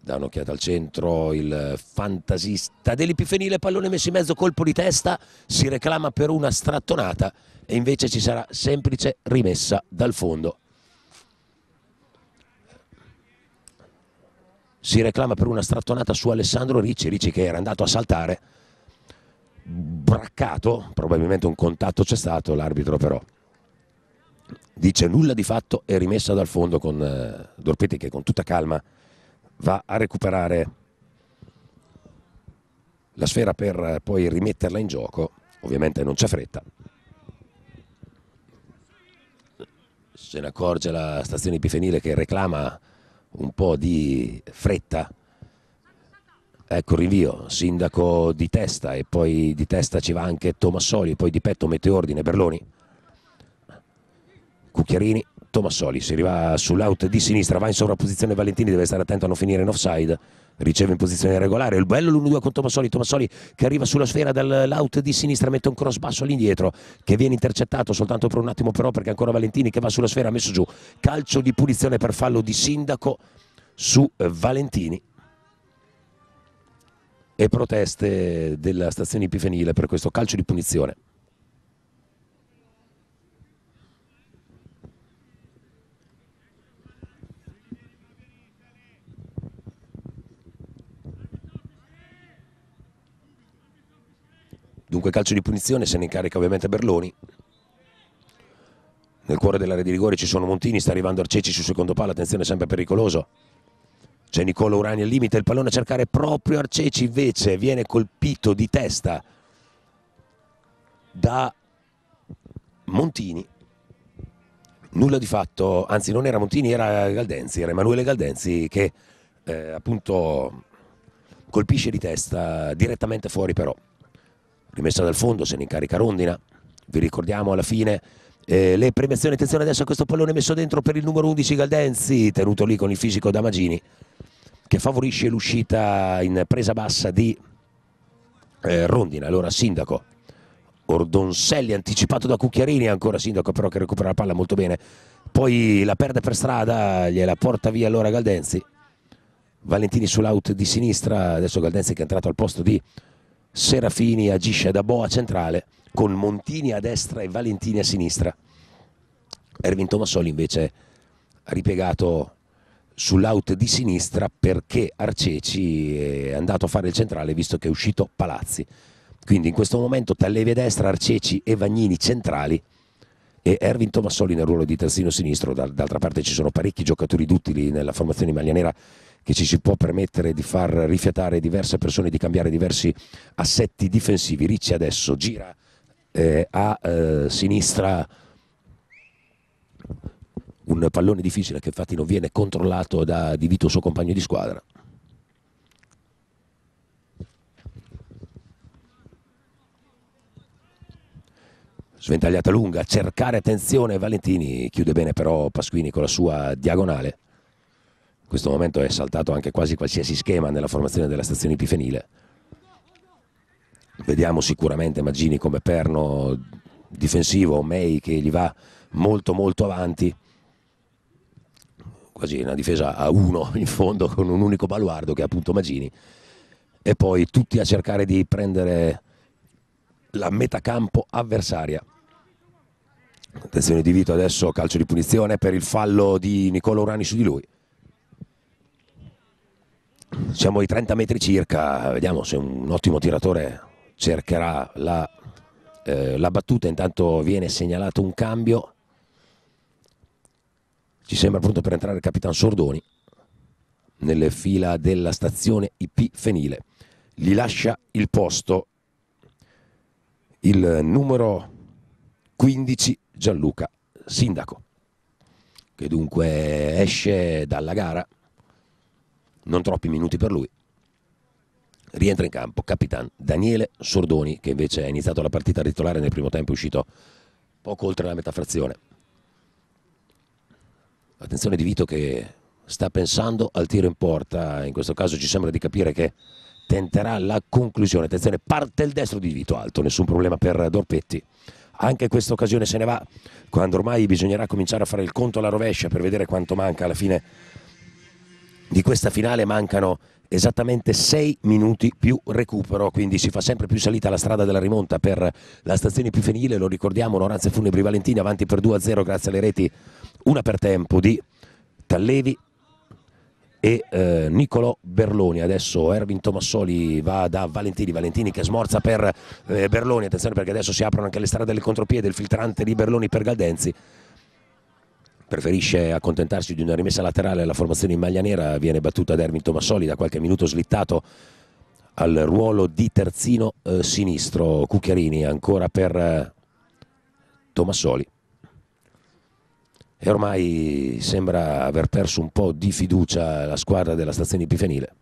Da un'occhiata al centro il fantasista dell'Epifenile, pallone messo in mezzo, colpo di testa, si reclama per una strattonata e invece ci sarà semplice rimessa dal fondo si reclama per una strattonata su Alessandro Ricci, Ricci che era andato a saltare, braccato, probabilmente un contatto c'è stato, l'arbitro però dice nulla di fatto e rimessa dal fondo con eh, Dorpetti che con tutta calma va a recuperare la sfera per eh, poi rimetterla in gioco, ovviamente non c'è fretta. Se ne accorge la stazione Epifenile che reclama un po' di fretta. Ecco rinvio, sindaco di testa e poi di testa ci va anche Tomassoli, poi di petto mette ordine Berloni. Cucchiarini, Tomassoli, si arriva sull'out di sinistra, va in sovrapposizione Valentini, deve stare attento a non finire in offside riceve in posizione regolare, il bello l'1-2 con Tomassoli, Tomassoli che arriva sulla sfera dall'out di sinistra, mette un cross basso all'indietro che viene intercettato soltanto per un attimo però perché ancora Valentini che va sulla sfera ha messo giù, calcio di punizione per fallo di Sindaco su eh, Valentini e proteste della stazione Epifenile per questo calcio di punizione. Dunque calcio di punizione, se ne incarica ovviamente Berloni. nel cuore dell'area di rigore ci sono Montini, sta arrivando Arceci sul secondo palo, attenzione sempre pericoloso. C'è Nicolo Urani al limite, il pallone a cercare proprio Arceci invece viene colpito di testa da Montini. Nulla di fatto, anzi non era Montini, era Galdenzi, era Emanuele Galdenzi che eh, appunto colpisce di testa direttamente fuori però. Rimessa dal fondo, se ne incarica Rondina. Vi ricordiamo alla fine eh, le premiazioni, attenzione adesso a questo pallone messo dentro per il numero 11 Galdenzi, tenuto lì con il fisico da Magini, che favorisce l'uscita in presa bassa di eh, Rondina, allora Sindaco. Ordonselli anticipato da Cucchiarini, ancora Sindaco però che recupera la palla molto bene, poi la perde per strada, gliela porta via allora Galdenzi. Valentini sull'out di sinistra, adesso Galdenzi che è entrato al posto di Serafini, agisce da boa centrale con Montini a destra e Valentini a sinistra. Ervin Tomassoli invece ha ripiegato sull'out di sinistra perché Arceci è andato a fare il centrale visto che è uscito Palazzi. Quindi in questo momento Tallevi a destra, Arceci e Vagnini centrali e Ervin Tomassoli nel ruolo di terzino sinistro. D'altra parte ci sono parecchi giocatori duttili nella formazione maglia nera che ci si può permettere di far rifiatare diverse persone, di cambiare diversi assetti difensivi. Ricci adesso gira eh, a eh, sinistra un pallone difficile che infatti non viene controllato da Di Vito, suo compagno di squadra. Sventagliata lunga, cercare attenzione Valentini, chiude bene però Pasquini con la sua diagonale. In questo momento è saltato anche quasi qualsiasi schema nella formazione della stazione Epifenile. Vediamo sicuramente Maggini come perno difensivo, May che gli va molto molto avanti, quasi una difesa a uno in fondo con un unico baluardo che è appunto Maggini e poi tutti a cercare di prendere la metacampo avversaria. Attenzione di Vito adesso, calcio di punizione per il fallo di Nicola Urani su di lui. Siamo ai 30 metri circa, vediamo se un ottimo tiratore cercherà la, eh, la battuta, intanto viene segnalato un cambio, ci sembra pronto per entrare il capitano Sordoni nelle fila della stazione IP Fenile, gli lascia il posto il numero 15 Gianluca Sindaco, che dunque esce dalla gara, non troppi minuti per lui. Rientra in campo Capitan Daniele Sordoni che invece ha iniziato la partita titolare nel primo tempo è uscito poco oltre la metà frazione. Attenzione di Vito che sta pensando al tiro in porta. In questo caso ci sembra di capire che tenterà la conclusione. Attenzione parte il destro di Vito alto nessun problema per Dorpetti. Anche questa occasione se ne va quando ormai bisognerà cominciare a fare il conto alla rovescia per vedere quanto manca alla fine di questa finale mancano esattamente 6 minuti più recupero, quindi si fa sempre più salita la strada della rimonta per la stazione più femminile, lo ricordiamo, Onoranze Funebri Valentini avanti per 2-0 grazie alle reti, una per tempo di Tallevi e eh, Niccolò Berloni, adesso Ervin Tomassoli va da Valentini, Valentini che smorza per eh, Berloni, attenzione perché adesso si aprono anche le strade del contropiede, il filtrante di Berloni per Galdenzi, preferisce accontentarsi di una rimessa laterale la formazione in maglia nera viene battuta da Ermin Tomassoli da qualche minuto slittato al ruolo di terzino eh, sinistro. Cucchiarini ancora per eh, Tomassoli. E ormai sembra aver perso un po' di fiducia la squadra della stazione Epifenile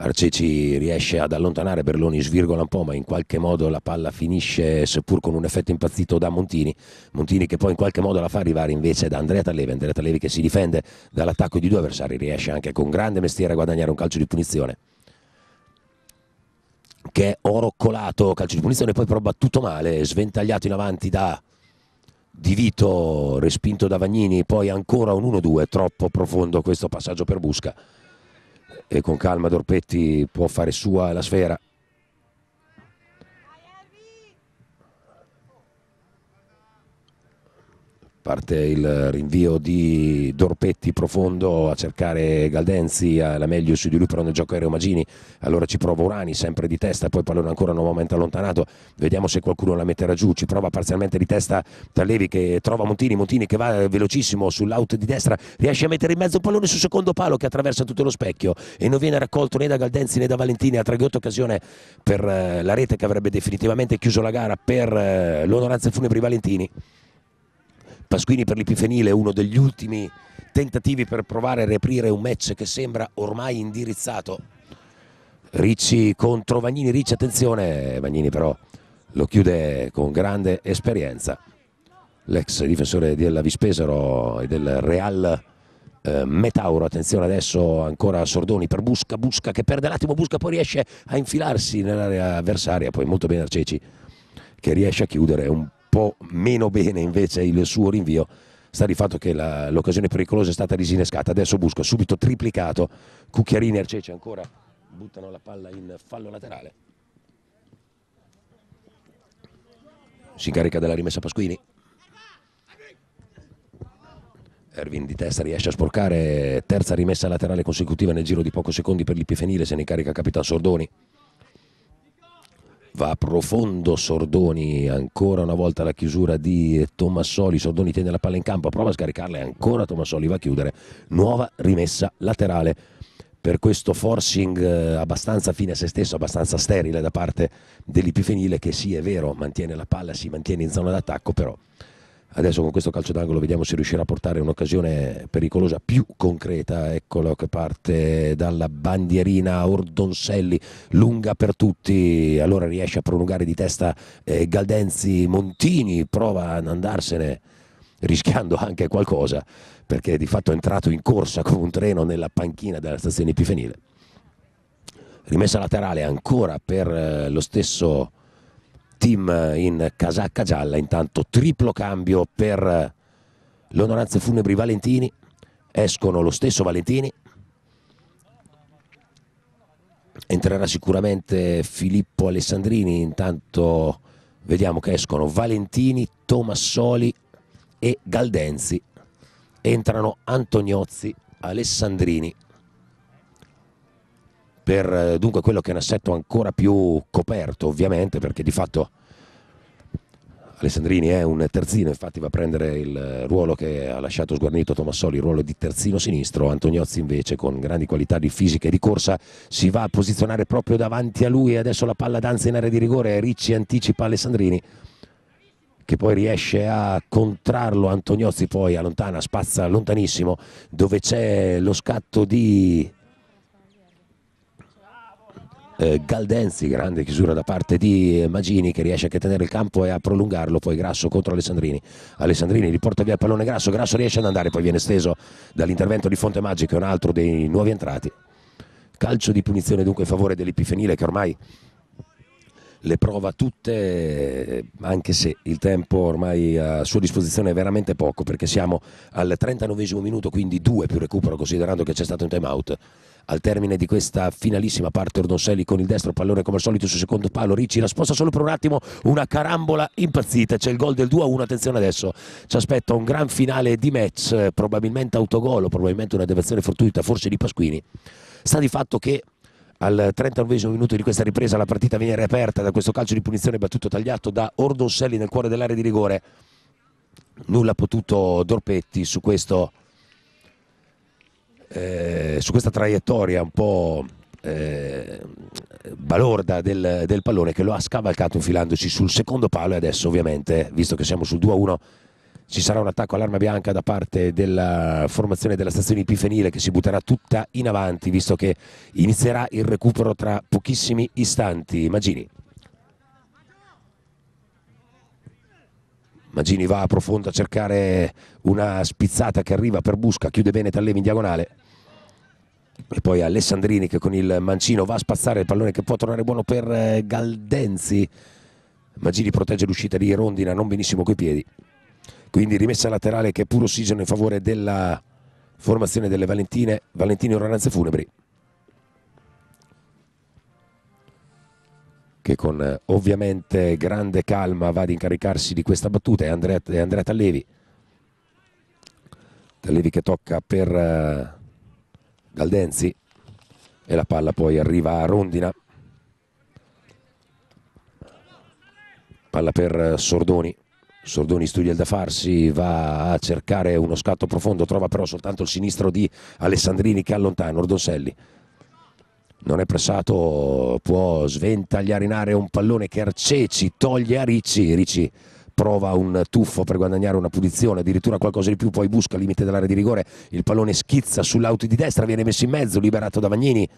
Arceci riesce ad allontanare Berloni, svirgola un po', ma in qualche modo la palla finisce, seppur con un effetto impazzito, da Montini. Montini che poi in qualche modo la fa arrivare invece da Andrea Tallevi. Andrea Tallevi che si difende dall'attacco di due avversari, riesce anche con grande mestiere a guadagnare un calcio di punizione. Che è oro colato, calcio di punizione, poi però battuto male, sventagliato in avanti da Di Vito, respinto da Vagnini, poi ancora un 1-2, troppo profondo questo passaggio per Busca con calma Dorpetti può fare sua la sfera. Parte il rinvio di Dorpetti profondo a cercare Galdenzi, la meglio su di lui però nel gioco aereo Magini, allora ci prova Urani sempre di testa, poi pallone ancora nuovamente allontanato, vediamo se qualcuno la metterà giù, ci prova parzialmente di testa Tallevi che trova Montini, Montini che va velocissimo sull'out di destra, riesce a mettere in mezzo un pallone sul secondo palo che attraversa tutto lo specchio. E non viene raccolto né da Galdenzi né da Valentini, altra ghiotta occasione per eh, la rete che avrebbe definitivamente chiuso la gara per eh, l'onoranza funebri Valentini. Pasquini per l'Ipifenile, uno degli ultimi tentativi per provare a riaprire un match che sembra ormai indirizzato. Ricci contro Vagnini, Ricci attenzione, Vagnini però lo chiude con grande esperienza. L'ex difensore della Vispesaro e del Real eh, Metauro, attenzione adesso ancora Sordoni per Busca, Busca che perde l'attimo, Busca poi riesce a infilarsi nell'area avversaria, poi molto bene Arceci che riesce a chiudere un po' meno bene invece il suo rinvio sta di fatto che l'occasione pericolosa è stata risinescata adesso Busco subito triplicato. Cucchiarini e Arceci ancora buttano la palla in fallo laterale. Si incarica della rimessa Pasquini. Ervin di testa riesce a sporcare. Terza rimessa laterale consecutiva nel giro di pochi secondi per l'Ipifenile se ne incarica Capitan Sordoni va profondo Sordoni ancora una volta la chiusura di Tommassoli Sordoni tiene la palla in campo prova a scaricarla e ancora Tommassoli va a chiudere. Nuova rimessa laterale. Per questo forcing eh, abbastanza fine a se stesso abbastanza sterile da parte dell'Ipifenile che sì è vero mantiene la palla si mantiene in zona d'attacco però Adesso con questo calcio d'angolo vediamo se riuscirà a portare un'occasione pericolosa più concreta. Eccolo che parte dalla bandierina Ordonselli, lunga per tutti. Allora riesce a prolungare di testa eh, Galdenzi. Montini prova ad andarsene rischiando anche qualcosa perché di fatto è entrato in corsa come un treno nella panchina della stazione epifenile. Rimessa laterale ancora per eh, lo stesso team in casacca gialla, intanto triplo cambio per l'onoranze funebri Valentini, escono lo stesso Valentini, entrerà sicuramente Filippo Alessandrini, intanto vediamo che escono Valentini, Tomassoli e Galdenzi, entrano Antoniozzi, Alessandrini per eh, dunque quello che è un assetto ancora più coperto ovviamente perché di fatto Alessandrini è un terzino, infatti va a prendere il ruolo che ha lasciato sguarnito Tomassoli, il ruolo di terzino sinistro, Antoniozzi invece con grandi qualità di fisica e di corsa si va a posizionare proprio davanti a lui. E adesso la palla danza in area di rigore, Ricci anticipa Alessandrini che poi riesce a contrarlo, Antoniozzi poi allontana, spazza lontanissimo dove c'è lo scatto di eh, Galdenzi, grande chiusura da parte di Magini che riesce a tenere il campo e a prolungarlo, poi Grasso contro Alessandrini, Alessandrini riporta via il pallone Grasso, Grasso riesce ad andare, poi viene steso dall'intervento di Fonte Magico, un altro dei nuovi entrati. Calcio di punizione dunque in favore dell'Epifenile che ormai le prova tutte anche se il tempo ormai a sua disposizione è veramente poco perché siamo al 39 minuto quindi due più recupero considerando che c'è stato un time out al termine di questa finalissima parte Ordonselli con il destro pallone come al solito sul secondo palo Ricci la sposta solo per un attimo una carambola impazzita c'è il gol del 2-1 attenzione adesso ci aspetta un gran finale di match probabilmente autogol probabilmente una deviazione fortuita forse di Pasquini. Sta di fatto che al 39 minuto di questa ripresa la partita viene riaperta da questo calcio di punizione battuto tagliato da Ordonselli nel cuore dell'area di rigore. Nulla ha potuto Dorpetti su questo eh, su questa traiettoria un po' eh, balorda del, del, pallone che lo ha scavalcato infilandosi sul secondo palo e adesso ovviamente, visto che siamo sul 2-1, ci sarà un attacco all'arma bianca da parte della formazione della stazione Epifenile che si butterà tutta in avanti visto che inizierà il recupero tra pochissimi istanti. Magini. Magini va a profondo a cercare una spizzata che arriva per Busca, chiude bene Tallevi in diagonale. E poi Alessandrini che con il mancino va a spazzare il pallone che può tornare buono per eh, Galdenzi. Magini protegge l'uscita di Rondina, non benissimo coi piedi. Quindi rimessa laterale che è puro ossigeno in favore della formazione delle Valentine, Valentine Oranze Funebri. che con eh, ovviamente grande calma va ad incaricarsi di questa battuta. È Andrea, è Andrea Tallevi. Levi che tocca per uh, Galdenzi. E la palla poi arriva a Rondina. Palla per Sordoni Sordoni studia il da farsi, va a cercare uno scatto profondo, trova però soltanto il sinistro di Alessandrini che allontana Ordonselli. Non è pressato, può sventagliare in area un pallone che Arceci toglie a Ricci. Ricci prova un tuffo per guadagnare una punizione, addirittura qualcosa di più, poi busca il limite dell'area di rigore, il pallone schizza sull'auto di destra, viene messo in mezzo, liberato da Vagnini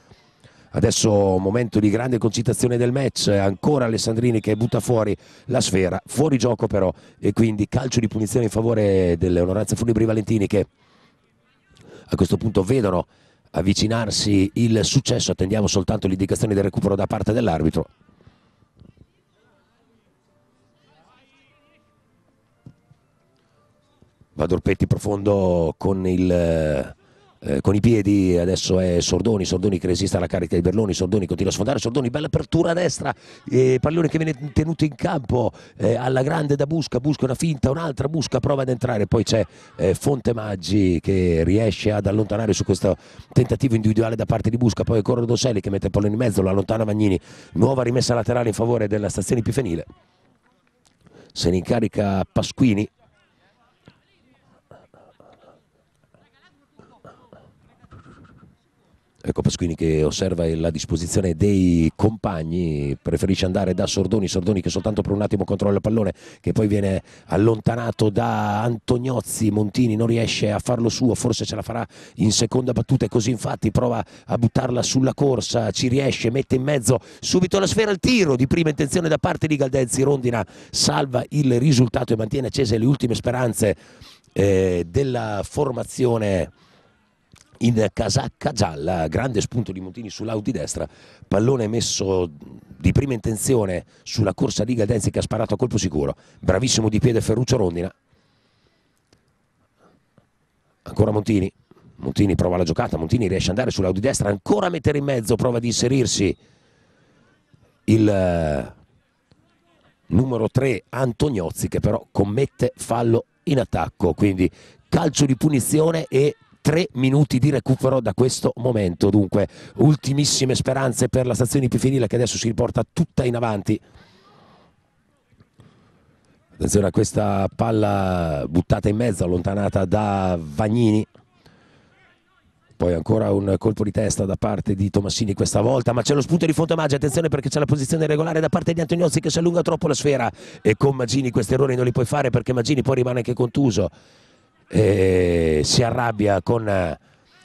Adesso momento di grande concitazione del match, ancora Alessandrini che butta fuori la sfera, fuori gioco però e quindi calcio di punizione in favore delle onoranze Funebri Valentini che a questo punto vedono avvicinarsi il successo, attendiamo soltanto l'indicazione del recupero da parte dell'arbitro. Vadorpetti profondo con il eh, con i piedi, adesso è Sordoni, Sordoni che resiste alla carica di Berloni, Sordoni continua a sfondare, Sordoni bella apertura a destra, eh, pallone che viene tenuto in campo eh, alla grande da Busca, Busca una finta, un'altra Busca prova ad entrare, poi c'è eh, Fonte Maggi che riesce ad allontanare su questo tentativo individuale da parte di Busca, poi Corro Dosselli che mette il pallone in mezzo, lo allontana Magnini, nuova rimessa laterale in favore della stazione Pifenile, se ne incarica Pasquini Ecco Pasquini che osserva la disposizione dei compagni, preferisce andare da Sordoni, Sordoni che soltanto per un attimo controlla il pallone, che poi viene allontanato da Antoniozzi, Montini non riesce a farlo suo, forse ce la farà in seconda battuta e così infatti prova a buttarla sulla corsa, ci riesce, mette in mezzo subito la sfera al tiro di prima intenzione da parte di Galdenzi, Rondina salva il risultato e mantiene accese le ultime speranze eh, della formazione in casacca gialla, grande spunto di Montini sull'auto di destra, pallone messo di prima intenzione sulla corsa di Galdenzi che ha sparato a colpo sicuro, bravissimo di piede Ferruccio Rondina, ancora Montini, Montini prova la giocata, Montini riesce ad andare sull'auto di destra, ancora a mettere in mezzo, prova ad inserirsi il eh, numero 3 Antoniozzi che però commette fallo in attacco, quindi calcio di punizione e tre minuti di recupero da questo momento. Dunque, ultimissime speranze per la stazione Pifinile che adesso si riporta tutta in avanti. Attenzione a questa palla buttata in mezzo, allontanata da Vagnini. Poi ancora un colpo di testa da parte di Tomassini questa volta, ma c'è lo spunto di Fontemaggi, attenzione perché c'è la posizione regolare da parte di Antoniozzi che si allunga troppo la sfera e con Maggini questi errori non li puoi fare perché Maggini poi rimane anche contuso eh, si arrabbia con eh,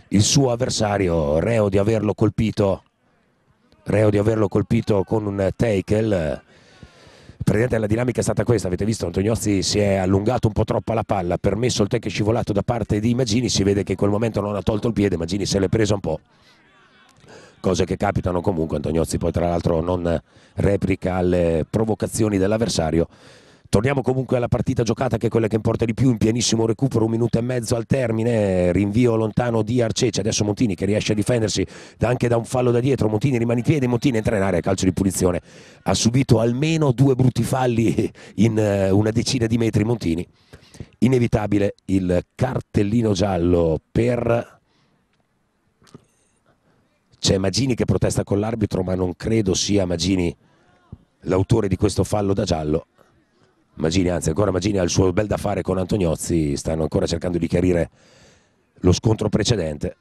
il suo avversario, reo di averlo colpito, reo di averlo colpito con un tackle. Praticamente la dinamica è stata questa, avete visto? Antoniozzi si è allungato un po' troppo alla palla, permesso il tackle scivolato da parte di Magini, si vede che in quel momento non ha tolto il piede, Magini se l'è preso un po' cose che capitano comunque, Antoniozzi poi tra l'altro non replica alle provocazioni dell'avversario Torniamo comunque alla partita giocata che è quella che importa di più, in pienissimo recupero, un minuto e mezzo al termine, rinvio lontano di Arcece, adesso Montini che riesce a difendersi anche da un fallo da dietro, Montini rimane in piedi, Montini entra in area, calcio di punizione, ha subito almeno due brutti falli in eh, una decina di metri Montini, inevitabile il cartellino giallo per... C'è Magini che protesta con l'arbitro ma non credo sia Magini l'autore di questo fallo da giallo Magini, anzi ancora Magini ha il suo bel da fare con Antoniozzi, stanno ancora cercando di chiarire lo scontro precedente.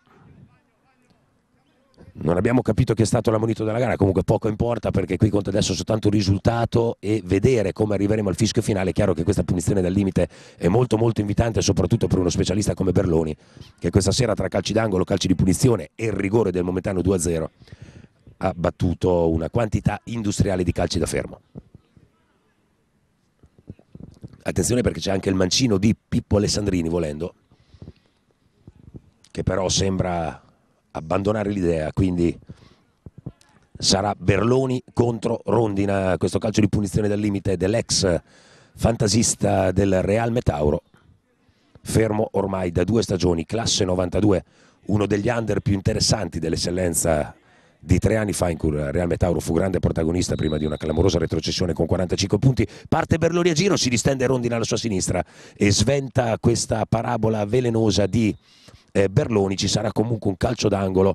Non abbiamo capito chi è stato l'ammonito della gara, comunque poco importa perché qui conta adesso soltanto il risultato e vedere come arriveremo al fischio finale. È chiaro che questa punizione dal limite è molto molto invitante soprattutto per uno specialista come Berloni che questa sera tra calci d'angolo, calci di punizione e il rigore del momentaneo 2-0 ha battuto una quantità industriale di calci da fermo attenzione perché c'è anche il mancino di Pippo Alessandrini volendo che però sembra abbandonare l'idea quindi sarà Berloni contro Rondina. Questo calcio di punizione dal limite dell'ex fantasista del Real Metauro fermo ormai da due stagioni classe 92 uno degli under più interessanti dell'eccellenza di tre anni fa in cui il Real Metauro fu grande protagonista prima di una clamorosa retrocessione con 45 punti. Parte Berloni a giro, si distende Rondina alla sua sinistra e sventa questa parabola velenosa di eh, Berloni. Ci sarà comunque un calcio d'angolo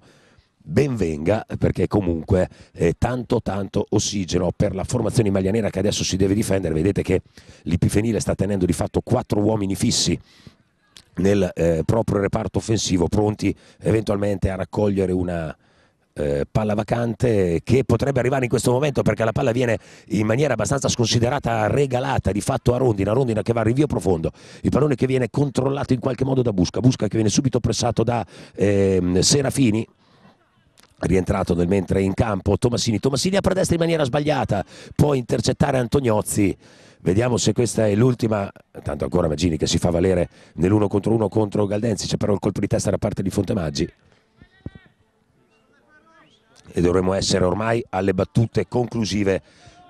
ben venga perché comunque eh, tanto tanto ossigeno per la formazione in maglia nera che adesso si deve difendere vedete che l'Ipifenile sta tenendo di fatto quattro uomini fissi nel eh, proprio reparto offensivo pronti eventualmente a raccogliere una eh, palla vacante che potrebbe arrivare in questo momento perché la palla viene in maniera abbastanza sconsiderata regalata di fatto a Rondina, Rondina che va a rinvio profondo, il pallone che viene controllato in qualche modo da Busca, Busca che viene subito pressato da ehm, Serafini. Rientrato nel mentre in campo Tomassini, Tomassini apre a destra in maniera sbagliata, può intercettare Antoniozzi, vediamo se questa è l'ultima, tanto ancora Maggini che si fa valere nell'uno contro uno contro Galdenzi, c'è però il colpo di testa da parte di Fontemaggi e dovremmo essere ormai alle battute conclusive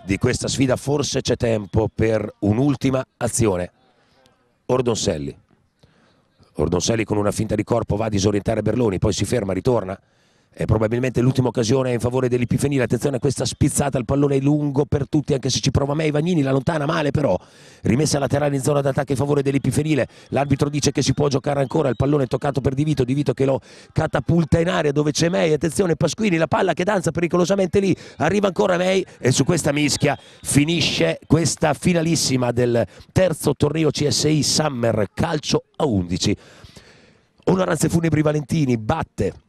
di questa sfida, forse c'è tempo per un'ultima azione, Ordonselli, Ordonselli con una finta di corpo va a disorientare Berloni, poi si ferma, ritorna, è probabilmente l'ultima occasione in favore dell'Ipifenile attenzione a questa spizzata il pallone è lungo per tutti anche se ci prova Mei Vagnini la lontana male però. Rimessa laterale in zona d'attacco in favore dell'Ipifenile l'arbitro dice che si può giocare ancora. Il pallone è toccato per Divito Divito che lo catapulta in aria dove c'è Mei attenzione Pasquini la palla che danza pericolosamente lì. Arriva ancora Mei e su questa mischia finisce questa finalissima del terzo torneo CSI Summer calcio a 11 Onoranze Funebri Valentini batte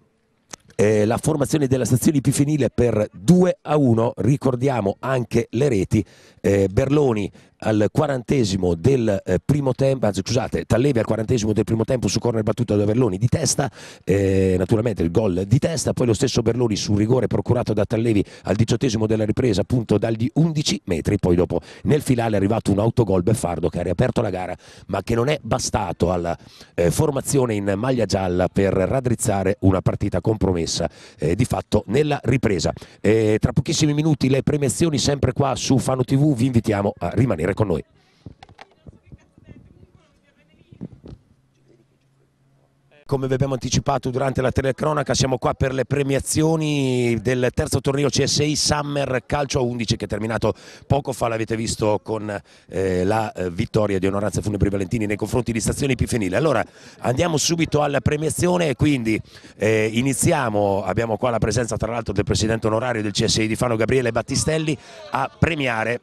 eh, la formazione della stazione Epifenile per 2 a 1, ricordiamo anche le reti, eh, Berloni al quarantesimo del eh, primo tempo, anzi scusate, Tallevi al quarantesimo del primo tempo su corner battuta da Berloni di testa, eh, naturalmente il gol di testa, poi lo stesso Berloni su rigore procurato da Tallevi al diciottesimo della ripresa appunto dagli 11 metri, poi dopo nel finale è arrivato un autogol Beffardo che ha riaperto la gara ma che non è bastato alla eh, formazione in maglia gialla per raddrizzare una partita compromessa eh, di fatto nella ripresa. Eh, tra pochissimi minuti le premiazioni sempre qua su Fano TV, vi invitiamo a rimanere con noi. come vi abbiamo anticipato durante la telecronaca siamo qua per le premiazioni del terzo torneo CSI Summer Calcio a 11 che è terminato poco fa, l'avete visto con eh, la eh, vittoria di Onoranza Funebri Valentini nei confronti di Stazione Epifenile. Allora andiamo subito alla premiazione e quindi eh, iniziamo, abbiamo qua la presenza tra l'altro del presidente onorario del CSI di Fano Gabriele Battistelli a premiare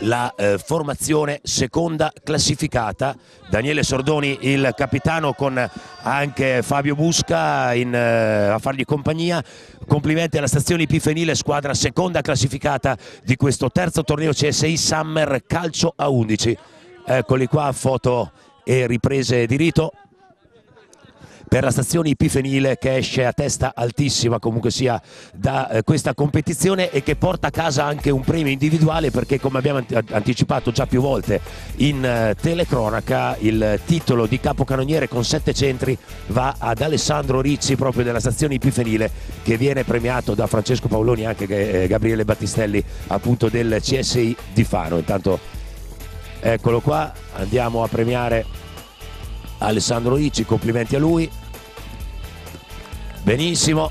la eh, formazione seconda classificata. Daniele Sordoni il capitano con anche Fabio Busca in, eh, a fargli compagnia. Complimenti alla stazione Epifenile squadra seconda classificata di questo terzo torneo CSI Summer Calcio a 11 eccoli qua foto e riprese di rito per la stazione Epifenile che esce a testa altissima comunque sia da eh, questa competizione e che porta a casa anche un premio individuale perché come abbiamo anticipato già più volte in eh, telecronaca il titolo di capocannoniere con sette centri va ad Alessandro Rizzi proprio della stazione Epifenile che viene premiato da Francesco Paoloni e anche eh, Gabriele Battistelli appunto del CSI di Fano. Intanto eccolo qua andiamo a premiare Alessandro Ricci, complimenti a lui benissimo.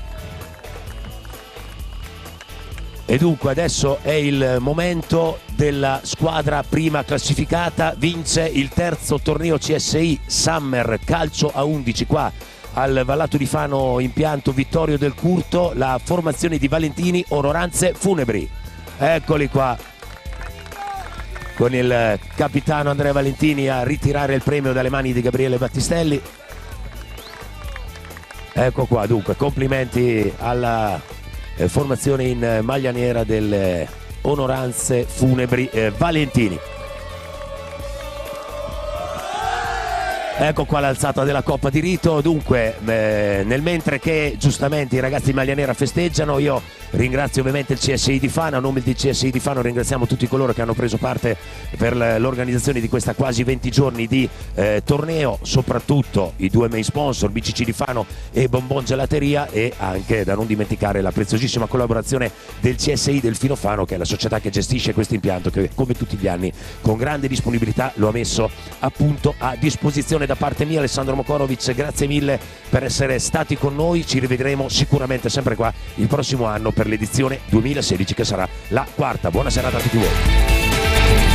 E dunque adesso è il momento della squadra prima classificata. Vince il terzo torneo CSI Summer calcio a 11 qua al Vallato di Fano impianto Vittorio del Curto la formazione di Valentini Onoranze Funebri. Eccoli qua. Con il capitano Andrea Valentini a ritirare il premio dalle mani di Gabriele Battistelli Ecco qua, dunque, complimenti alla eh, formazione in maglia nera delle onoranze funebri eh, Valentini. Ecco qua l'alzata della Coppa di Rito, dunque eh, nel mentre che giustamente i ragazzi in maglia nera festeggiano io ringrazio ovviamente il CSI di Fano, a nome del CSI di Fano ringraziamo tutti coloro che hanno preso parte per l'organizzazione di questa quasi 20 giorni di eh, torneo, soprattutto i due main sponsor BCC di Fano e Bonbon Gelateria e anche da non dimenticare la preziosissima collaborazione del CSI del Fino Fano che è la società che gestisce questo impianto che come tutti gli anni con grande disponibilità lo ha messo appunto a disposizione da parte mia Alessandro Mokorovic, grazie mille per essere stati con noi, ci rivedremo sicuramente sempre qua il prossimo anno per l'edizione 2016 che sarà la quarta. Buona serata a tutti voi.